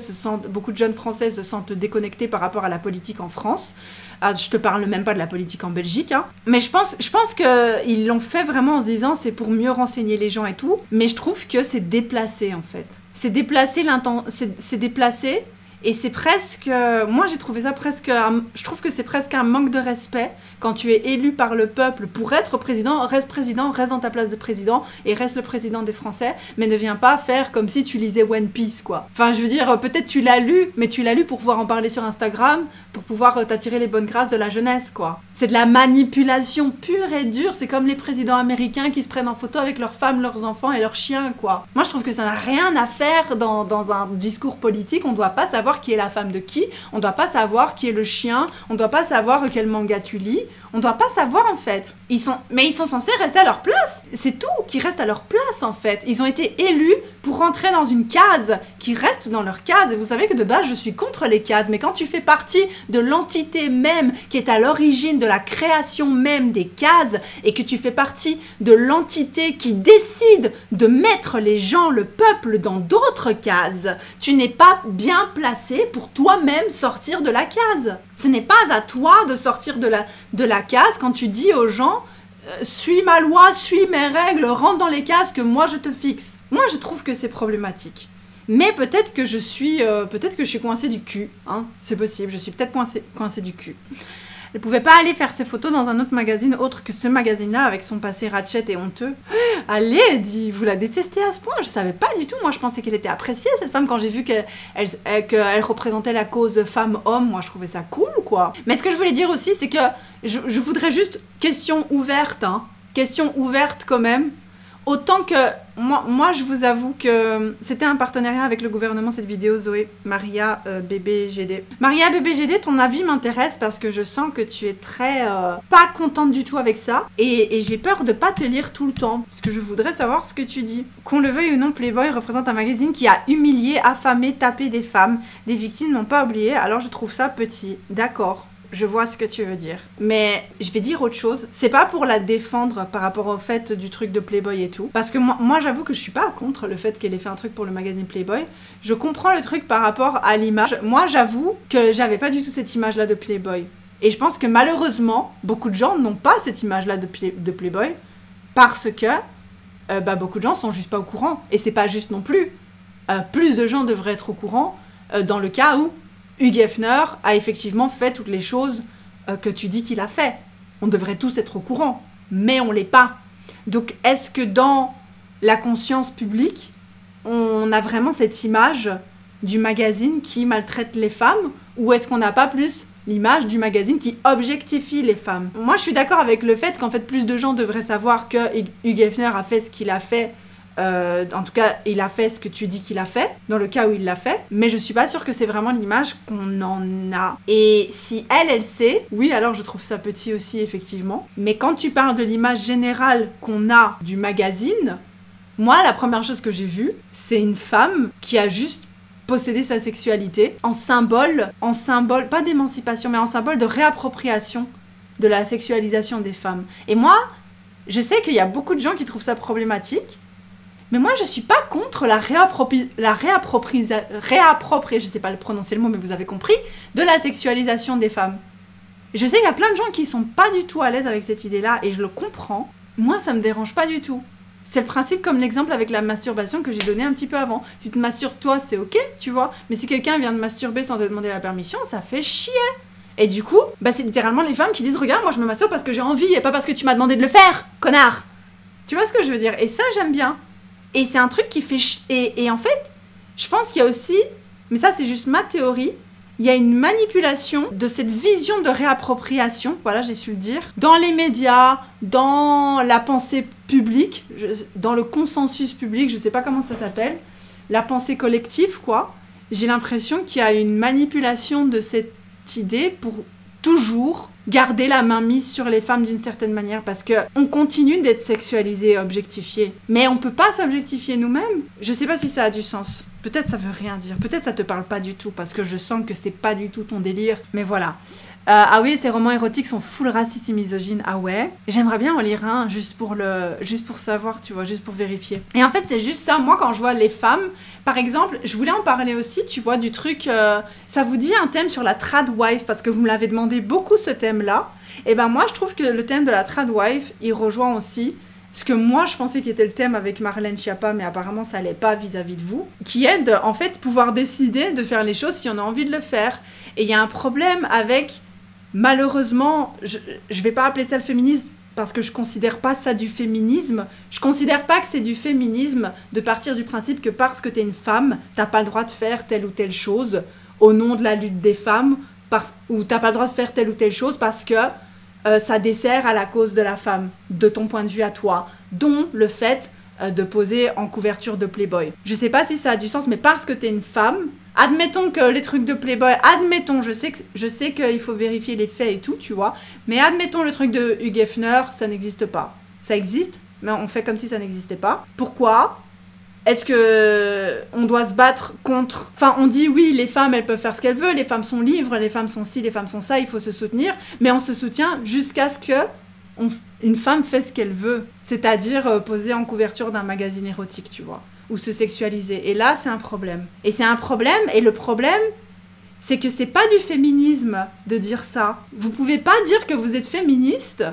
beaucoup de jeunes Français se sentent déconnectés par rapport à la politique en France. Ah, je te parle même pas de la politique en Belgique, hein. Mais je pense, je pense que ils l'ont fait vraiment en se disant c'est pour mieux renseigner les gens et tout. Mais je trouve que c'est déplacé en fait. C'est déplacé c'est déplacé. Et c'est presque. Moi, j'ai trouvé ça presque. je trouve que c'est presque un manque de respect quand tu es élu par le peuple pour être président. Reste président, reste dans ta place de président et reste le président des Français. Mais ne viens pas faire comme si tu lisais One Piece, quoi. Enfin, je veux dire, peut-être tu l'as lu, mais tu l'as lu pour pouvoir en parler sur Instagram, pour pouvoir euh, t'attirer les bonnes grâces de la jeunesse, quoi. C'est de la manipulation pure et dure. C'est comme les présidents américains qui se prennent en photo avec leurs femmes, leurs enfants et leurs chiens, quoi. Moi, je trouve que ça n'a rien à faire dans, dans un discours politique. On doit pas savoir qui est la femme de qui. On doit pas savoir qui est le chien. On doit pas savoir quel manga tu lis. On doit pas savoir en fait. Ils sont, mais ils sont censés rester à leur place. C'est tout qui reste à leur place en fait. Ils ont été élus pour rentrer dans une case qui reste dans leur case. Et vous savez que de base, je suis contre les cases. Mais quand tu fais partie de l'entité même qui est à l'origine de la création même des cases et que tu fais partie de l'entité qui décide de mettre les gens, le peuple dans d'autres cases, tu n'es pas bien placé pour toi-même sortir de la case. Ce n'est pas à toi de sortir de la, de la case quand tu dis aux gens euh, suis ma loi, suis mes règles, rentre dans les cases que moi je te fixe. Moi je trouve que c'est problématique. Mais peut-être que je suis euh, peut-être que je suis coincée du cul, hein, c'est possible, je suis peut-être coincée, coincée du cul. Elle pouvait pas aller faire ses photos dans un autre magazine autre que ce magazine-là avec son passé ratchet et honteux. Allez, dit, vous la détestez à ce point Je savais pas du tout. Moi, je pensais qu'elle était appréciée, cette femme, quand j'ai vu qu'elle elle, elle- représentait la cause femme-homme. Moi, je trouvais ça cool, quoi. Mais ce que je voulais dire aussi, c'est que je, je voudrais juste, question ouverte, hein, question ouverte quand même. Autant que moi, moi, je vous avoue que c'était un partenariat avec le gouvernement cette vidéo, Zoé, Maria euh, bébé GD. Maria bébé GD, ton avis m'intéresse parce que je sens que tu es très euh, pas contente du tout avec ça et, et j'ai peur de pas te lire tout le temps parce que je voudrais savoir ce que tu dis. Qu'on le veuille ou non, Playboy représente un magazine qui a humilié, affamé, tapé des femmes. Des victimes n'ont pas oublié, alors je trouve ça petit. D'accord. Je vois ce que tu veux dire. Mais je vais dire autre chose. C'est pas pour la défendre par rapport au fait du truc de Playboy et tout. Parce que moi, j'avoue que je suis pas contre le fait qu'elle ait fait un truc pour le magazine Playboy. Je comprends le truc par rapport à l'image. Moi, j'avoue que j'avais pas du tout cette image-là de Playboy. Et je pense que malheureusement, beaucoup de gens n'ont pas cette image-là de Playboy parce que euh, bah, beaucoup de gens sont juste pas au courant. Et c'est pas juste non plus. Euh, plus de gens devraient être au courant euh, dans le cas où Hugh Hefner a effectivement fait toutes les choses euh, que tu dis qu'il a fait. On devrait tous être au courant, mais on l'est pas. Donc est-ce que dans la conscience publique, on a vraiment cette image du magazine qui maltraite les femmes ou est-ce qu'on n'a pas plus l'image du magazine qui objectifie les femmes? Moi, je suis d'accord avec le fait qu'en fait plus de gens devraient savoir que Hugh Hefner a fait ce qu'il a fait euh, en tout cas, il a fait ce que tu dis qu'il a fait, dans le cas où il l'a fait, mais je suis pas sûre que c'est vraiment l'image qu'on en a. Et si elle, elle sait, oui, alors je trouve ça petit aussi, effectivement. Mais quand tu parles de l'image générale qu'on a du magazine, moi, la première chose que j'ai vue, c'est une femme qui a juste possédé sa sexualité en symbole, en symbole, pas d'émancipation, mais en symbole de réappropriation de la sexualisation des femmes. Et moi, je sais qu'il y a beaucoup de gens qui trouvent ça problématique, mais moi, je suis pas contre la réappropri... la réapproprisa... réapproprier, je sais pas le prononcer le mot, mais vous avez compris, de la sexualisation des femmes. Je sais qu'il y a plein de gens qui sont pas du tout à l'aise avec cette idée-là, et je le comprends. Moi, ça me dérange pas du tout. C'est le principe comme l'exemple avec la masturbation que j'ai donné un petit peu avant. Si tu te masturbes toi, c'est ok, tu vois. Mais si quelqu'un vient de masturber sans te demander la permission, ça fait chier. Et du coup, bah c'est littéralement les femmes qui disent Regarde, moi je me masturbe parce que j'ai envie et pas parce que tu m'as demandé de le faire, connard Tu vois ce que je veux dire? Et ça, j'aime bien. Et c'est un truc qui fait. Et, en fait, je pense qu'il y a aussi. Mais ça, c'est juste ma théorie. Il y a une manipulation de cette vision de réappropriation, voilà, j'ai su le dire, dans les médias, dans la pensée publique, dans le consensus public, je sais pas comment ça s'appelle, la pensée collective, quoi. J'ai l'impression qu'il y a une manipulation de cette idée pour toujours garder la main mise sur les femmes d'une certaine manière parce que on continue d'être sexualisé et objectifié. Mais on peut pas s'objectifier nous-mêmes. Je sais pas si ça a du sens. Peut-être ça veut rien dire. Peut-être ça te parle pas du tout parce que je sens que c'est pas du tout ton délire. Mais voilà. Euh, ah oui, ces romans érotiques sont full racistes et misogynes. Ah ouais. J'aimerais bien en lire un juste pour le, juste pour savoir, tu vois, juste pour vérifier. Et en fait, c'est juste ça. Moi, quand je vois les femmes, par exemple, je voulais en parler aussi, tu vois, du truc. Euh, ça vous dit un thème sur la trad wife? Parce que vous me l'avez demandé beaucoup ce thème-là. Et eh ben moi, je trouve que le thème de la trad wife, il rejoint aussi ce que moi je pensais qui était le thème avec Marlène Schiappa, mais apparemment ça allait pas vis-à-vis de vous, qui est de, en fait pouvoir décider de faire les choses si on a envie de le faire. Et il y a un problème avec, malheureusement, je, je vais pas appeler ça le féminisme parce que je considère pas ça du féminisme. Je considère pas que c'est du féminisme de partir du principe que parce que tu es une femme, t'as pas le droit de faire telle ou telle chose au nom de la lutte des femmes, parce, ou t'as pas le droit de faire telle ou telle chose parce que euh, ça dessert à la cause de la femme, de ton point de vue à toi, dont le fait euh, de poser en couverture de Playboy. Je sais pas si ça a du sens, mais parce que t'es une femme, admettons que les trucs de Playboy, admettons, je sais que je sais qu'il faut vérifier les faits et tout, tu vois, mais admettons le truc de Hugh Hefner, ça n'existe pas. Ça existe, mais on fait comme si ça n'existait pas. Pourquoi? Est-ce que on doit se battre contre Enfin, on dit oui, les femmes, elles peuvent faire ce qu'elles veulent, les femmes sont libres, les femmes sont ci, les femmes sont ça, il faut se soutenir, mais on se soutient jusqu'à ce que une femme fait ce qu'elle veut, c'est-à-dire euh, poser en couverture d'un magazine érotique, tu vois, ou se sexualiser. Et là, c'est un problème. Et c'est un problème, et le problème, c'est que c'est pas du féminisme de dire ça. Vous pouvez pas dire que vous êtes féministe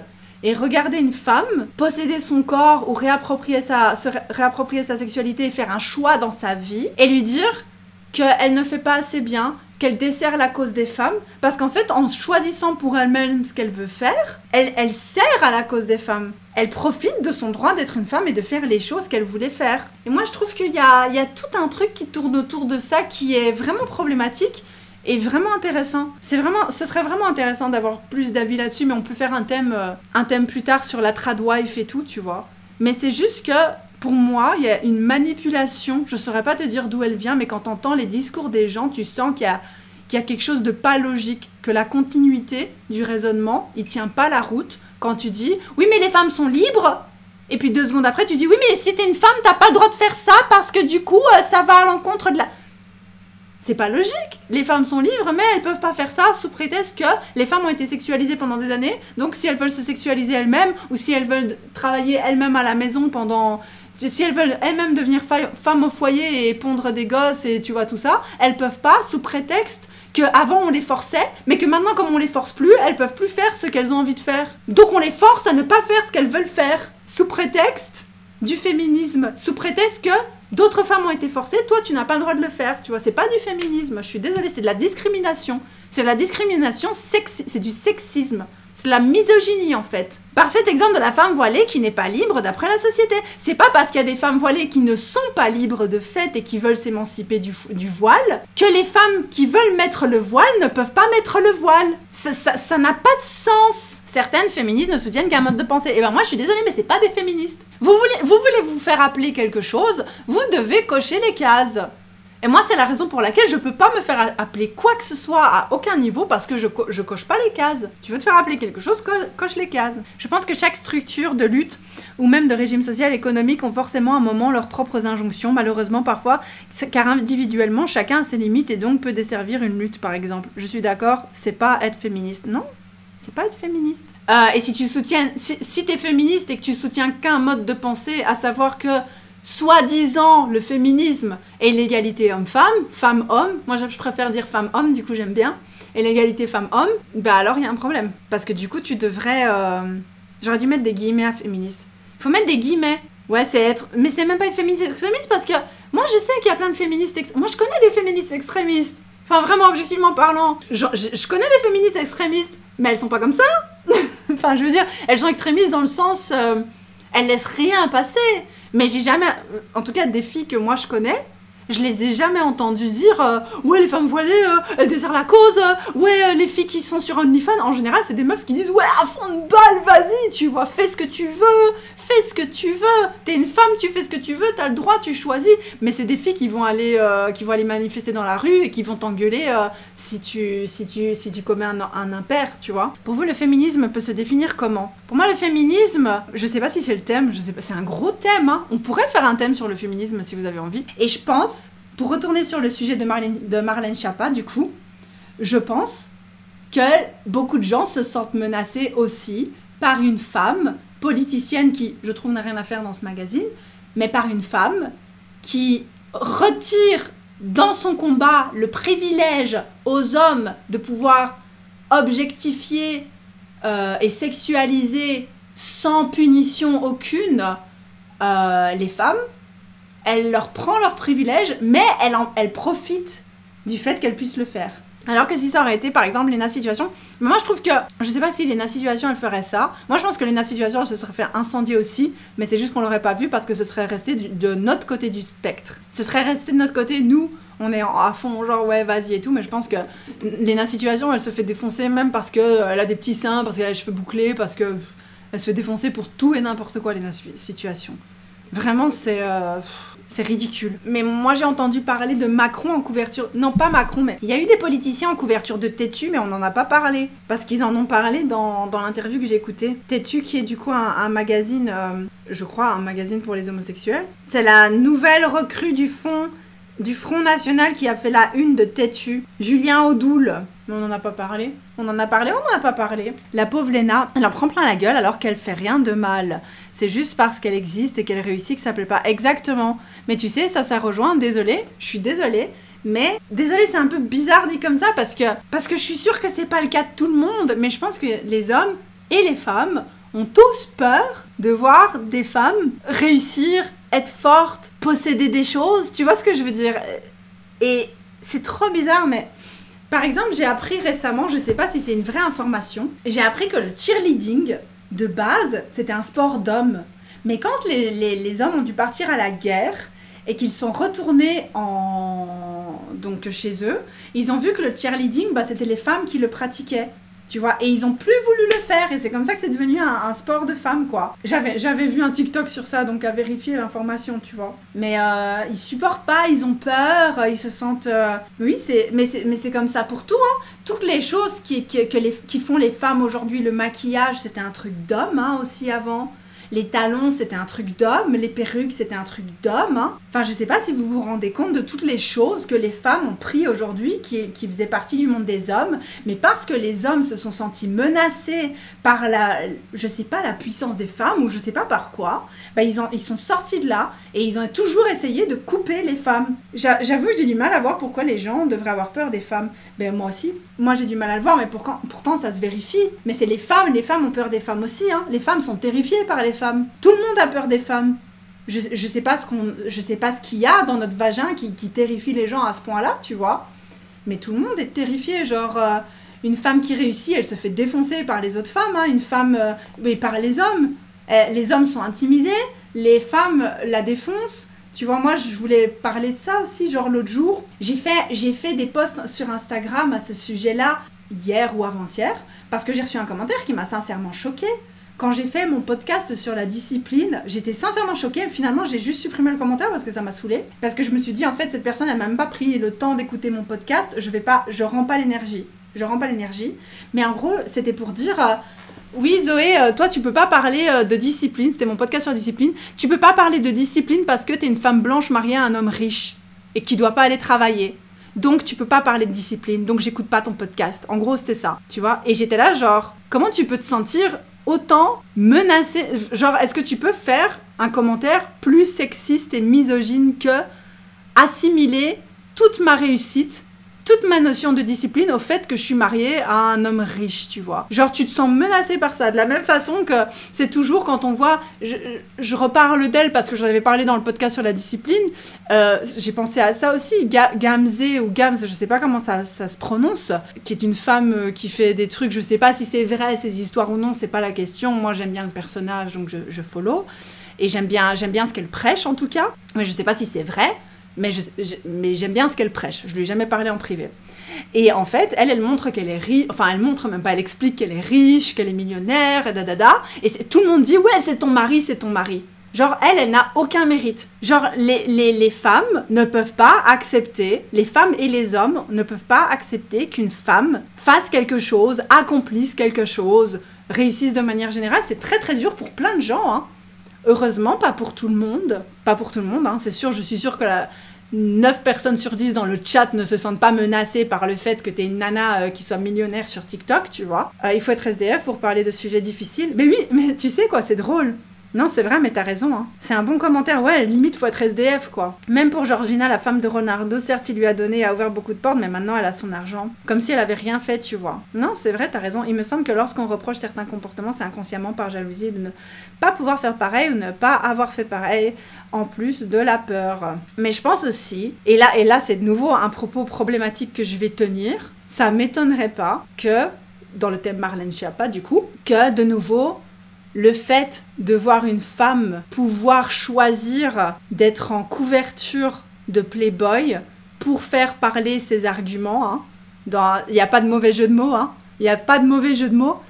et regarder une femme posséder son corps ou réapproprier sa, se réapproprier sa sexualité et faire un choix dans sa vie et lui dire qu'elle ne fait pas assez bien, qu'elle dessert la cause des femmes, parce qu'en fait, en choisissant pour elle-même ce qu'elle veut faire, elle, elle sert à la cause des femmes. Elle profite de son droit d'être une femme et de faire les choses qu'elle voulait faire. Et moi, je trouve qu'il y a, il y a tout un truc qui tourne autour de ça qui est vraiment problématique est vraiment intéressant. C'est vraiment, ce serait vraiment intéressant d'avoir plus d'avis là-dessus, mais on peut faire un thème, euh, un thème plus tard sur la tradwife et tout, tu vois. Mais c'est juste que pour moi, il y a une manipulation. Je saurais pas te dire d'où elle vient, mais quand tu entends les discours des gens, tu sens qu'il y a qu'il y a quelque chose de pas logique, que la continuité du raisonnement, il tient pas la route quand tu dis oui mais les femmes sont libres et puis deux secondes après tu dis oui mais si t'es une femme t'as pas le droit de faire ça parce que du coup euh, ça va à l'encontre de la c'est pas logique. Les femmes sont libres, mais elles peuvent pas faire ça sous prétexte que les femmes ont été sexualisées pendant des années. Donc si elles veulent se sexualiser elles-mêmes ou si elles veulent travailler elles-mêmes à la maison pendant si elles veulent elles-mêmes devenir femmes au foyer et pondre des gosses et tu vois tout ça, elles peuvent pas sous prétexte que avant on les forçait, mais que maintenant comme on les force plus, elles peuvent plus faire ce qu'elles ont envie de faire. Donc on les force à ne pas faire ce qu'elles veulent faire sous prétexte du féminisme, sous prétexte que D'autres femmes ont été forcées, toi tu n'as pas le droit de le faire, tu vois, c'est pas du féminisme, je suis désolée, c'est de la discrimination. C'est de la discrimination, c'est du sexisme. La misogynie en fait. Parfait exemple de la femme voilée qui n'est pas libre d'après la société. C'est pas parce qu'il y a des femmes voilées qui ne sont pas libres de fait et qui veulent s'émanciper du, voile que les femmes qui veulent mettre le voile ne peuvent pas mettre le voile. Ça n'a pas de sens. Certaines féministes ne soutiennent qu'un mode de pensée. Et eh ben moi je suis désolée mais c'est pas des féministes. Vous voulez vous faire appeler quelque chose, vous devez cocher les cases. Et moi, c'est la raison pour laquelle je peux pas me faire appeler quoi que ce soit à aucun niveau parce que je, coche pas les cases. Tu veux te faire appeler quelque chose, coche les cases. Je pense que chaque structure de lutte ou même de régime social économique ont forcément à un moment leurs propres injonctions, malheureusement parfois, car individuellement, chacun a ses limites et donc peut desservir une lutte, par exemple. Je suis d'accord, c'est pas être féministe. Non, c'est pas être féministe. Euh, et si tu soutiens, si, si t'es féministe et que tu soutiens qu'un mode de pensée, à savoir que soi-disant le féminisme et l'égalité homme-femme, femme-homme, moi je préfère dire femme-homme, du coup j'aime bien, et l'égalité femme-homme, bah alors il y a un problème. Parce que du coup tu devrais... Euh, j'aurais dû mettre des guillemets à féministe. Faut mettre des guillemets. Ouais, c'est être. Mais c'est même pas être féministe extrémiste parce que moi, je sais qu'il y a plein de féministes. Moi, je connais des féministes extrémistes. Enfin, vraiment, objectivement parlant. Je connais des féministes extrémistes, mais elles sont pas comme ça. enfin, je veux dire, elles sont extrémistes dans le sens. euh, elles laissent rien passer. Mais j'ai jamais. En tout cas, des filles que moi je connais. Je les ai jamais entendues dire euh, ouais les femmes voilées euh, elles desserrent la cause euh, ouais les filles qui sont sur OnlyFans en général c'est des meufs qui disent ouais à fond de balle vas-y tu vois fais ce que tu veux fais ce que tu veux t'es une femme tu fais ce que tu veux t'as le droit tu choisis mais c'est des filles qui vont aller qui vont aller manifester dans la rue et qui vont t'engueuler si tu si tu si tu commets un, un impair tu vois pour vous le féminisme peut se définir comment? Pour moi le féminisme je sais pas si c'est le thème c'est un gros thème hein. on pourrait faire un thème sur le féminisme si vous avez envie et je pense pour retourner sur le sujet de Marlène, de du coup, je pense que beaucoup de gens se sentent menacés aussi par une femme politicienne qui, je trouve, n'a rien à faire dans ce magazine, mais par une femme qui retire dans son combat le privilège aux hommes de pouvoir objectifier euh, et sexualiser sans punition aucune euh, les femmes elle leur prend leur privilège, mais elle, elle profite du fait qu'elle puisse le faire. Alors que si ça aurait été par exemple Lena Situation, mais moi je trouve que, je sais pas si Lena Situation elle ferait ça. Moi je pense que Lena Situation elle se serait fait incendier aussi, mais c'est juste qu'on l'aurait pas vu parce que ce serait resté du- de notre côté du spectre. Ce serait resté de notre côté, nous on est à fond genre ouais vas-y et tout, mais je pense que Lena Situation elle se fait défoncer même parce que euh, a des petits seins, parce qu'elle a les cheveux bouclés, parce que elle se fait défoncer pour tout et n'importe quoi Lena Situation. Vraiment, c'est euh, c'est ridicule. Mais moi, j'ai entendu parler de Macron en couverture. Non, pas Macron, mais il y a eu des politiciens en couverture de Tétu, mais on n'en a pas parlé. Parce qu'ils en ont parlé dans, dans l'interview que j'ai écoutée. Tétu, qui est du coup un, un magazine, euh, je crois, un magazine pour les homosexuels. C'est la nouvelle recrue du fond du Front National qui a fait la une de Tétu. Julien Audoul. Mais on n'en a pas parlé. On en a parlé, on n'en a pas parlé. La pauvre Léna, elle en prend plein la gueule alors qu'elle fait rien de mal. C'est juste parce qu'elle existe et qu'elle réussit que ça plaît pas. Exactement. Mais tu sais, ça, ça rejoint. Désolée, je suis désolée. Mais désolée, c'est un peu bizarre dit comme ça parce que parce que je suis sûre que c'est pas le cas de tout le monde. Mais je pense que les hommes et les femmes ont tous peur de voir des femmes réussir, être fortes, posséder des choses. Tu vois ce que je veux dire? Et c'est trop bizarre, mais par exemple, j'ai appris récemment, je sais pas si c'est une vraie information, j'ai appris que le cheerleading, de base, c'était un sport d'hommes. Mais quand les, les- les hommes ont dû partir à la guerre et qu'ils sont retournés en... donc chez eux, ils ont vu que le cheerleading, bah, c'était les femmes qui le pratiquaient. Tu vois, et ils ont plus voulu le faire, et c'est comme ça que c'est devenu un, sport de femmes, quoi. J'avais, vu un TikTok sur ça, donc à vérifier l'information, tu vois. Mais euh, ils supportent pas, ils ont peur, euh, ils se sentent... euh, Oui, c'est, mais, c'est, mais c'est comme ça pour tout, hein. Toutes les choses qui, qui, que les, qui font les femmes aujourd'hui, le maquillage, c'était un truc d'homme, hein, aussi avant. Les talons, c'était un truc d'homme. Les perruques, c'était un truc d'homme. hein. Enfin, je sais pas si vous vous rendez compte de toutes les choses que les femmes ont pris aujourd'hui, qui, qui faisaient partie du monde des hommes. Mais parce que les hommes se sont sentis menacés par la, je sais pas, la puissance des femmes, ou je sais pas par quoi, bah, ils, ont, ils sont sortis de là et ils ont toujours essayé de couper les femmes. J'a- J'avoue que j'ai du mal à voir pourquoi les gens devraient avoir peur des femmes. Ben moi aussi, moi j'ai du mal à le voir, mais pourtant ça se vérifie. Mais c'est les femmes, les femmes ont peur des femmes aussi. Hein. Les femmes sont terrifiées par les femmes. Tout le monde a peur des femmes. Je, je sais pas ce qu'on, je sais pas ce qu'il y a dans notre vagin qui, terrifie les gens à ce point-là, tu vois. Mais tout le monde est terrifié, genre euh, une femme qui réussit, elle se fait défoncer par les autres femmes, hein. une femme, euh, oui, par les hommes. Eh, les hommes sont intimidés, les femmes la défoncent. Tu vois, moi, je voulais parler de ça aussi, genre l'autre jour. J'ai fait, j'ai fait des posts sur Instagram à ce sujet-là, hier ou avant-hier, parce que j'ai reçu un commentaire qui m'a sincèrement choquée. Quand j'ai fait mon podcast sur la discipline, j'étais sincèrement choquée. Finalement, j'ai juste supprimé le commentaire parce que ça m'a saoulée. Parce que je me suis dit, en fait, cette personne, elle m'a même pas pris le temps d'écouter mon podcast. Je vais pas, je rends pas l'énergie. Je rends pas l'énergie. Mais en gros, c'était pour dire, euh, oui, Zoé, euh, toi, tu peux pas parler euh, de discipline. C'était mon podcast sur discipline. Tu peux pas parler de discipline parce que t'es une femme blanche mariée à un homme riche et qui doit pas aller travailler. Donc, tu peux pas parler de discipline. Donc, j'écoute pas ton podcast. En gros, c'était ça. Tu vois Et j'étais là, genre, comment tu peux te sentir autant menacé Genre, est-ce que tu peux faire un commentaire plus sexiste et misogyne que assimiler toute ma réussite, toute ma notion de discipline au fait que je suis mariée à un homme riche, tu vois. Genre, tu te sens menacée par ça. De la même façon que c'est toujours quand on voit. Je, reparle d'elle parce que j'en avais parlé dans le podcast sur la discipline. Euh, j'ai pensé à ça aussi. Gamze ou Gams, je sais pas comment ça, se prononce, qui est une femme euh, qui fait des trucs. Je sais pas si c'est vrai, ces histoires ou non, c'est pas la question. Moi, j'aime bien le personnage, donc je, je follow. Et j'aime bien, bien ce qu'elle prêche en tout cas. Mais je sais pas si c'est vrai mais, mais j'aime bien ce qu'elle prêche. Je lui ai jamais parlé en privé. Et en fait, elle, elle montre qu'elle est riche, enfin, elle montre même pas, elle explique qu'elle est riche, qu'elle est millionnaire, et da Et tout le monde dit, ouais, c'est ton mari, c'est ton mari. Genre, elle, elle n'a aucun mérite. Genre, les, les, les, femmes ne peuvent pas accepter, les femmes et les hommes ne peuvent pas accepter qu'une femme fasse quelque chose, accomplisse quelque chose, réussisse de manière générale. C'est très très dur pour plein de gens. Hein. Heureusement, pas pour tout le monde. Pas pour tout le monde, hein. c'est sûr, je suis sûre que la 9 personnes sur 10 dans le chat ne se sentent pas menacées par le fait que t'es une nana euh, qui soit millionnaire sur TikTok, tu vois. Euh, il faut être SDF pour parler de sujets difficiles. Mais oui, mais tu sais quoi, c'est drôle. Non, c'est vrai, mais t'as raison. Hein. C'est un bon commentaire. Ouais, limite, faut être SDF, quoi. Même pour Georgina, la femme de Ronaldo, certes, il lui a donné, a ouvert beaucoup de portes, mais maintenant, elle a son argent. Comme si elle avait rien fait, tu vois. Non, c'est vrai, t'as raison. Il me semble que lorsqu'on reproche certains comportements, c'est inconsciemment par jalousie de ne pas pouvoir faire pareil ou ne pas avoir fait pareil, en plus de la peur. Mais je pense aussi, et là, et là, c'est de nouveau un propos problématique que je vais tenir. Ça m'étonnerait pas que, dans le thème Marlène Schiappa, du coup, que de nouveau, le fait de voir une femme pouvoir choisir d'être en couverture de Playboy pour faire parler ses arguments, hein, il n'y a pas de mauvais jeu de mots, hein, il n'y a pas de mauvais jeu de mots,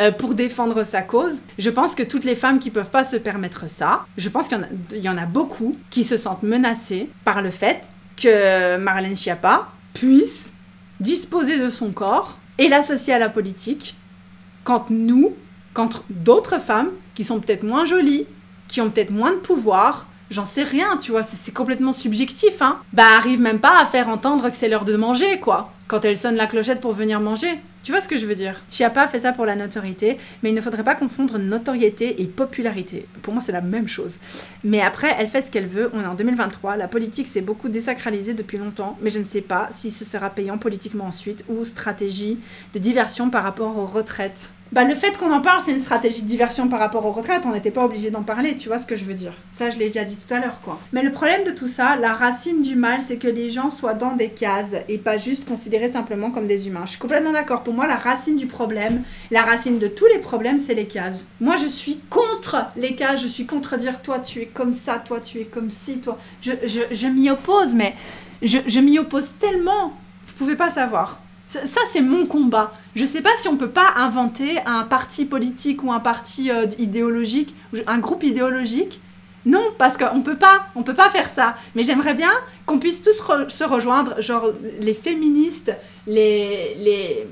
euh, pour défendre sa cause. Je pense que toutes les femmes qui peuvent pas se permettre ça, je pense qu'il y, en a beaucoup qui se sentent menacées par le fait que Marlène Schiappa puisse disposer de son corps et l'associer à la politique quand nous, qu'entre d'autres femmes qui sont peut-être moins jolies, qui ont peut-être moins de pouvoir, j'en sais rien, tu vois, c'est complètement subjectif, hein. Bah, arrive même pas à faire entendre que c'est l'heure de manger, quoi, quand elle sonne la clochette pour venir manger. Tu vois ce que je veux dire? Chiappa fait ça pour la notoriété, mais il ne faudrait pas confondre notoriété et popularité. Pour moi, c'est la même chose. Mais après, elle fait ce qu'elle veut. On est en 2023. La politique s'est beaucoup désacralisée depuis longtemps, mais je ne sais pas si ce sera payant politiquement ensuite ou stratégie de diversion par rapport aux retraites. Bah, le fait qu'on en parle, c'est une stratégie de diversion par rapport aux retraites. On n'était pas obligé d'en parler, tu vois ce que je veux dire. Ça, je l'ai déjà dit tout à l'heure, quoi. Mais le problème de tout ça, la racine du mal, c'est que les gens soient dans des cases et pas juste considérés simplement comme des humains. Je suis complètement d'accord. Pour moi, la racine du problème, la racine de tous les problèmes, c'est les cases. Moi, je suis contre les cases. Je suis contre dire toi, tu es comme ça, toi, tu es comme ci, toi. Je, je, je m'y oppose, mais je, je m'y oppose tellement. Vous pouvez pas savoir. Ça, c'est mon combat. Je sais pas si on peut pas inventer un parti politique ou un parti euh, idéologique, un groupe idéologique. Non, parce qu'on peut pas, on peut pas faire ça. Mais j'aimerais bien qu'on puisse tous se rejoindre, genre les féministes, les,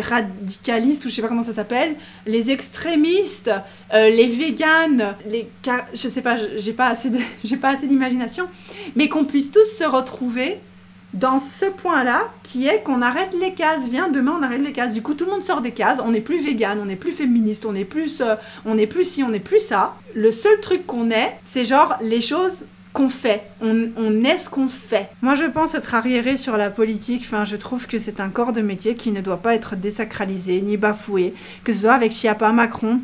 radicalistes, ou je sais pas comment ça s'appelle, les extrémistes, euh, les véganes, les, je sais pas, j'ai pas assez d'imagination, mais qu'on puisse tous se retrouver dans ce point-là, qui est qu'on arrête les cases. Viens, demain, on arrête les cases. Du coup, tout le monde sort des cases. On n'est plus vegan, on n'est plus féministe, on n'est plus, euh, on n'est plus ci, on n'est plus ça. Le seul truc qu'on est, c'est genre les choses qu'on fait. On, est ce qu'on fait. Moi, je pense être arriéré sur la politique. Enfin, je trouve que c'est un corps de métier qui ne doit pas être désacralisé ni bafoué. Que ce soit avec Chiappa, Macron,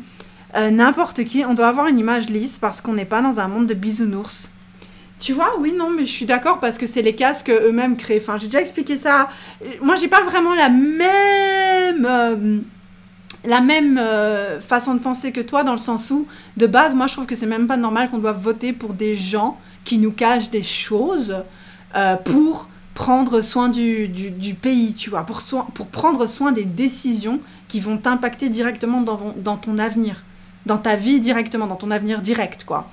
euh, n'importe qui. On doit avoir une image lisse parce qu'on n'est pas dans un monde de bisounours. Tu vois, oui, non, mais je suis d'accord parce que c'est les casques eux-mêmes créés. Enfin, j'ai déjà expliqué ça. Moi, j'ai pas vraiment la même. Euh, la même euh, façon de penser que toi, dans le sens où, de base, moi, je trouve que c'est même pas normal qu'on doive voter pour des gens qui nous cachent des choses euh, pour prendre soin du, du, pays, tu vois, pour, pour prendre soin des décisions qui vont t'impacter directement dans, dans ton avenir, dans ta vie directement, dans ton avenir direct, quoi.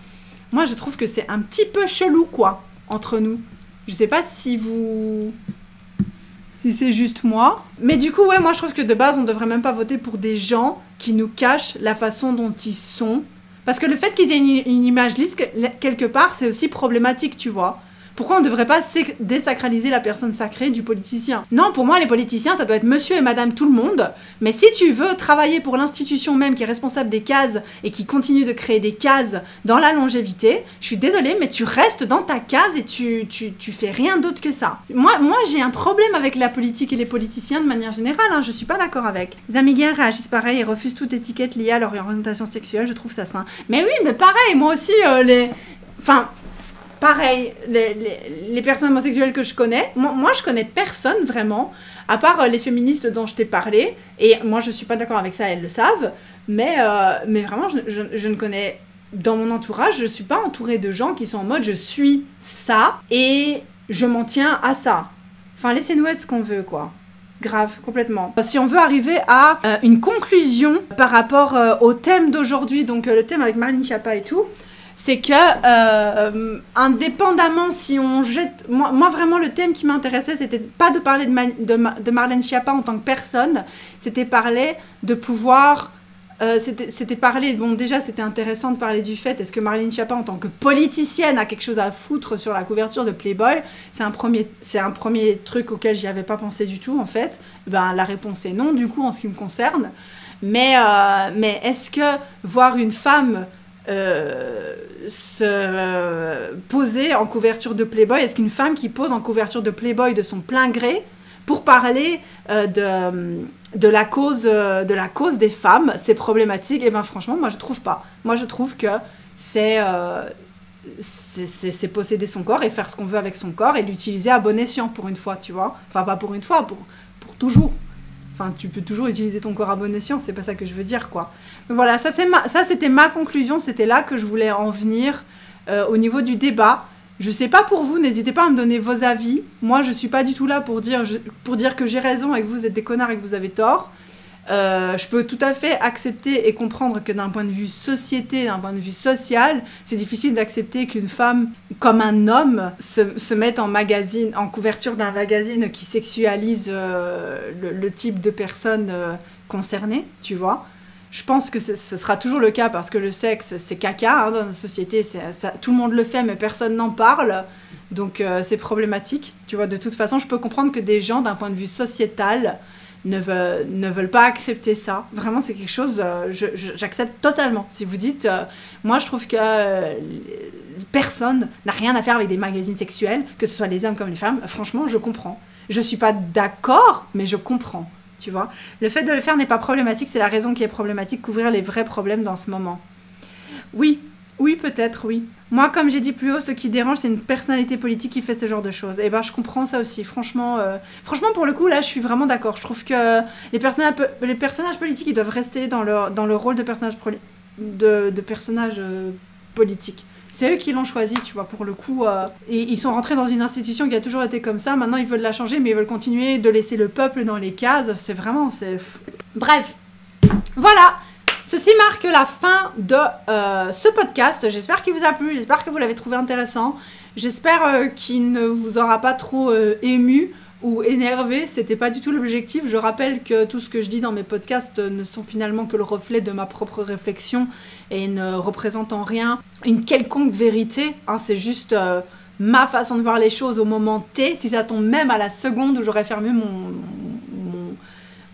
Moi, je trouve que c'est un petit peu chelou, quoi, entre nous. Je sais pas si vous. Si c'est juste moi. Mais du coup, ouais, moi je trouve que de base, on devrait même pas voter pour des gens qui nous cachent la façon dont ils sont. Parce que le fait qu'ils aient une, image lisse, quelque part, c'est aussi problématique, tu vois. Pourquoi on ne devrait pas désacraliser la personne sacrée du politicien? Non, pour moi, les politiciens, ça doit être monsieur et madame tout le monde. Mais si tu veux travailler pour l'institution même qui est responsable des cases et qui continue de créer des cases dans la longévité, je suis désolée, mais tu restes dans ta case et tu, tu, tu fais rien d'autre que ça. Moi, moi j'ai un problème avec la politique et les politiciens de manière générale, hein, je suis pas d'accord avec. Les amiguins réagissent pareil et refusent toute étiquette liée à leur orientation sexuelle, je trouve ça sain. Mais oui, mais pareil, moi aussi, euh, les... Enfin, pareil, les, personnes homosexuelles que je connais, moi, je connais personne vraiment, à part euh, les féministes dont je t'ai parlé, et moi je suis pas d'accord avec ça, elles le savent, mais, euh, mais vraiment, je, ne connais, dans mon entourage, je suis pas entourée de gens qui sont en mode je suis ça, et je m'en tiens à ça. Enfin, laissez-nous être ce qu'on veut, quoi. Grave, complètement. Si on veut arriver à euh, une conclusion par rapport au thème d'aujourd'hui, donc le thème avec Marlene Schiappa et tout, c'est que euh, indépendamment si on jette moi, vraiment le thème qui m'intéressait c'était pas de parler de, de, Marlène Schiappa en tant que personne c'était parler de pouvoir euh, c'était parler, bon déjà c'était intéressant de parler du fait, est-ce que Marlène Schiappa en tant que politicienne a quelque chose à foutre sur la couverture de Playboy? C'est un, premier, un premier truc auquel j'y avais pas pensé du tout en fait. Ben, la réponse est non du coup en ce qui me concerne. Mais, euh, mais est-ce que voir une femme euh, se poser en couverture de Playboy? Est-ce qu'une femme qui pose en couverture de Playboy de son plein gré pour parler euh, de, de, la cause, euh, de la cause des femmes, c'est problématique? Et eh bien franchement, moi je trouve pas. Moi je trouve que c'est c'est posséder son corps et faire ce qu'on veut avec son corps et l'utiliser à bon escient pour une fois, tu vois? Enfin, pas pour une fois, pour, pour toujours. Enfin, tu peux toujours utiliser ton corps à bon escient, c'est pas ça que je veux dire, quoi. Donc voilà, ça, c'était ma conclusion, c'était là que je voulais en venir euh, au niveau du débat. Je sais pas pour vous, n'hésitez pas à me donner vos avis. Moi, je suis pas du tout là pour dire que j'ai raison et que vous êtes des connards et que vous avez tort. Euh, je peux tout à fait accepter et comprendre que d'un point de vue société, d'un point de vue social, c'est difficile d'accepter qu'une femme, comme un homme, se, mette en magazine, en couverture d'un magazine qui sexualise euh, le, type de personne euh, concernée, tu vois. Je pense que ce, sera toujours le cas parce que le sexe, c'est caca hein, dans notre société. Tout le monde le fait, mais personne n'en parle. Donc c'est problématique. Tu vois, de toute façon, je peux comprendre que des gens, d'un point de vue sociétal, ne, veulent, ne pas accepter ça. Vraiment, c'est quelque chose, euh, j'accepte totalement. Si vous dites, euh, moi je trouve que euh, personne n'a rien à faire avec des magazines sexuels, que ce soit les hommes comme les femmes, franchement, je comprends. Je suis pas d'accord, mais je comprends. Tu vois Le fait de le faire n'est pas problématique, c'est la raison qui est problématique, couvrir les vrais problèmes dans ce moment. Oui, oui, peut-être, oui. Moi, comme j'ai dit plus haut, ce qui dérange, c'est une personnalité politique qui fait ce genre de choses. Et ben, je comprends ça aussi. Franchement, euh, franchement, pour le coup, là, je suis vraiment d'accord. Je trouve que les personnages, les personnages politiques, ils doivent rester dans leur, dans le rôle de personnage, de, de personnage euh, politique. C'est eux qui l'ont choisi, tu vois, pour le coup. Euh, et ils sont rentrés dans une institution qui a toujours été comme ça. Maintenant, ils veulent la changer, mais ils veulent continuer de laisser le peuple dans les cases. C'est vraiment, c'est... Bref. Voilà Ceci marque la fin de euh, ce podcast. J'espère qu'il vous a plu, j'espère que vous l'avez trouvé intéressant. J'espère euh, qu'il ne vous aura pas trop euh, ému ou énervé. C'était pas du tout l'objectif. Je rappelle que tout ce que je dis dans mes podcasts ne sont finalement que le reflet de ma propre réflexion et ne représentent en rien une quelconque vérité. Hein. C'est juste ma façon de voir les choses au moment T. Si ça tombe même à la seconde où j'aurais fermé mon,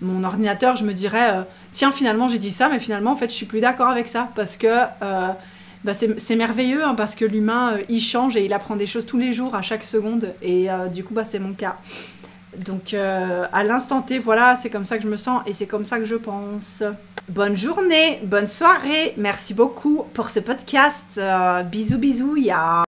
mon ordinateur, je me dirais, euh, tiens, finalement, j'ai dit ça, mais finalement, en fait, je suis plus d'accord avec ça, parce que euh, bah, c'est merveilleux, hein, parce que l'humain, euh, il change et il apprend des choses tous les jours, à chaque seconde, et du coup, bah, c'est mon cas. Donc, à l'instant T, voilà, c'est comme ça que je me sens, et c'est comme ça que je pense. Bonne journée, bonne soirée, merci beaucoup pour ce podcast. bisous, bisous, ya.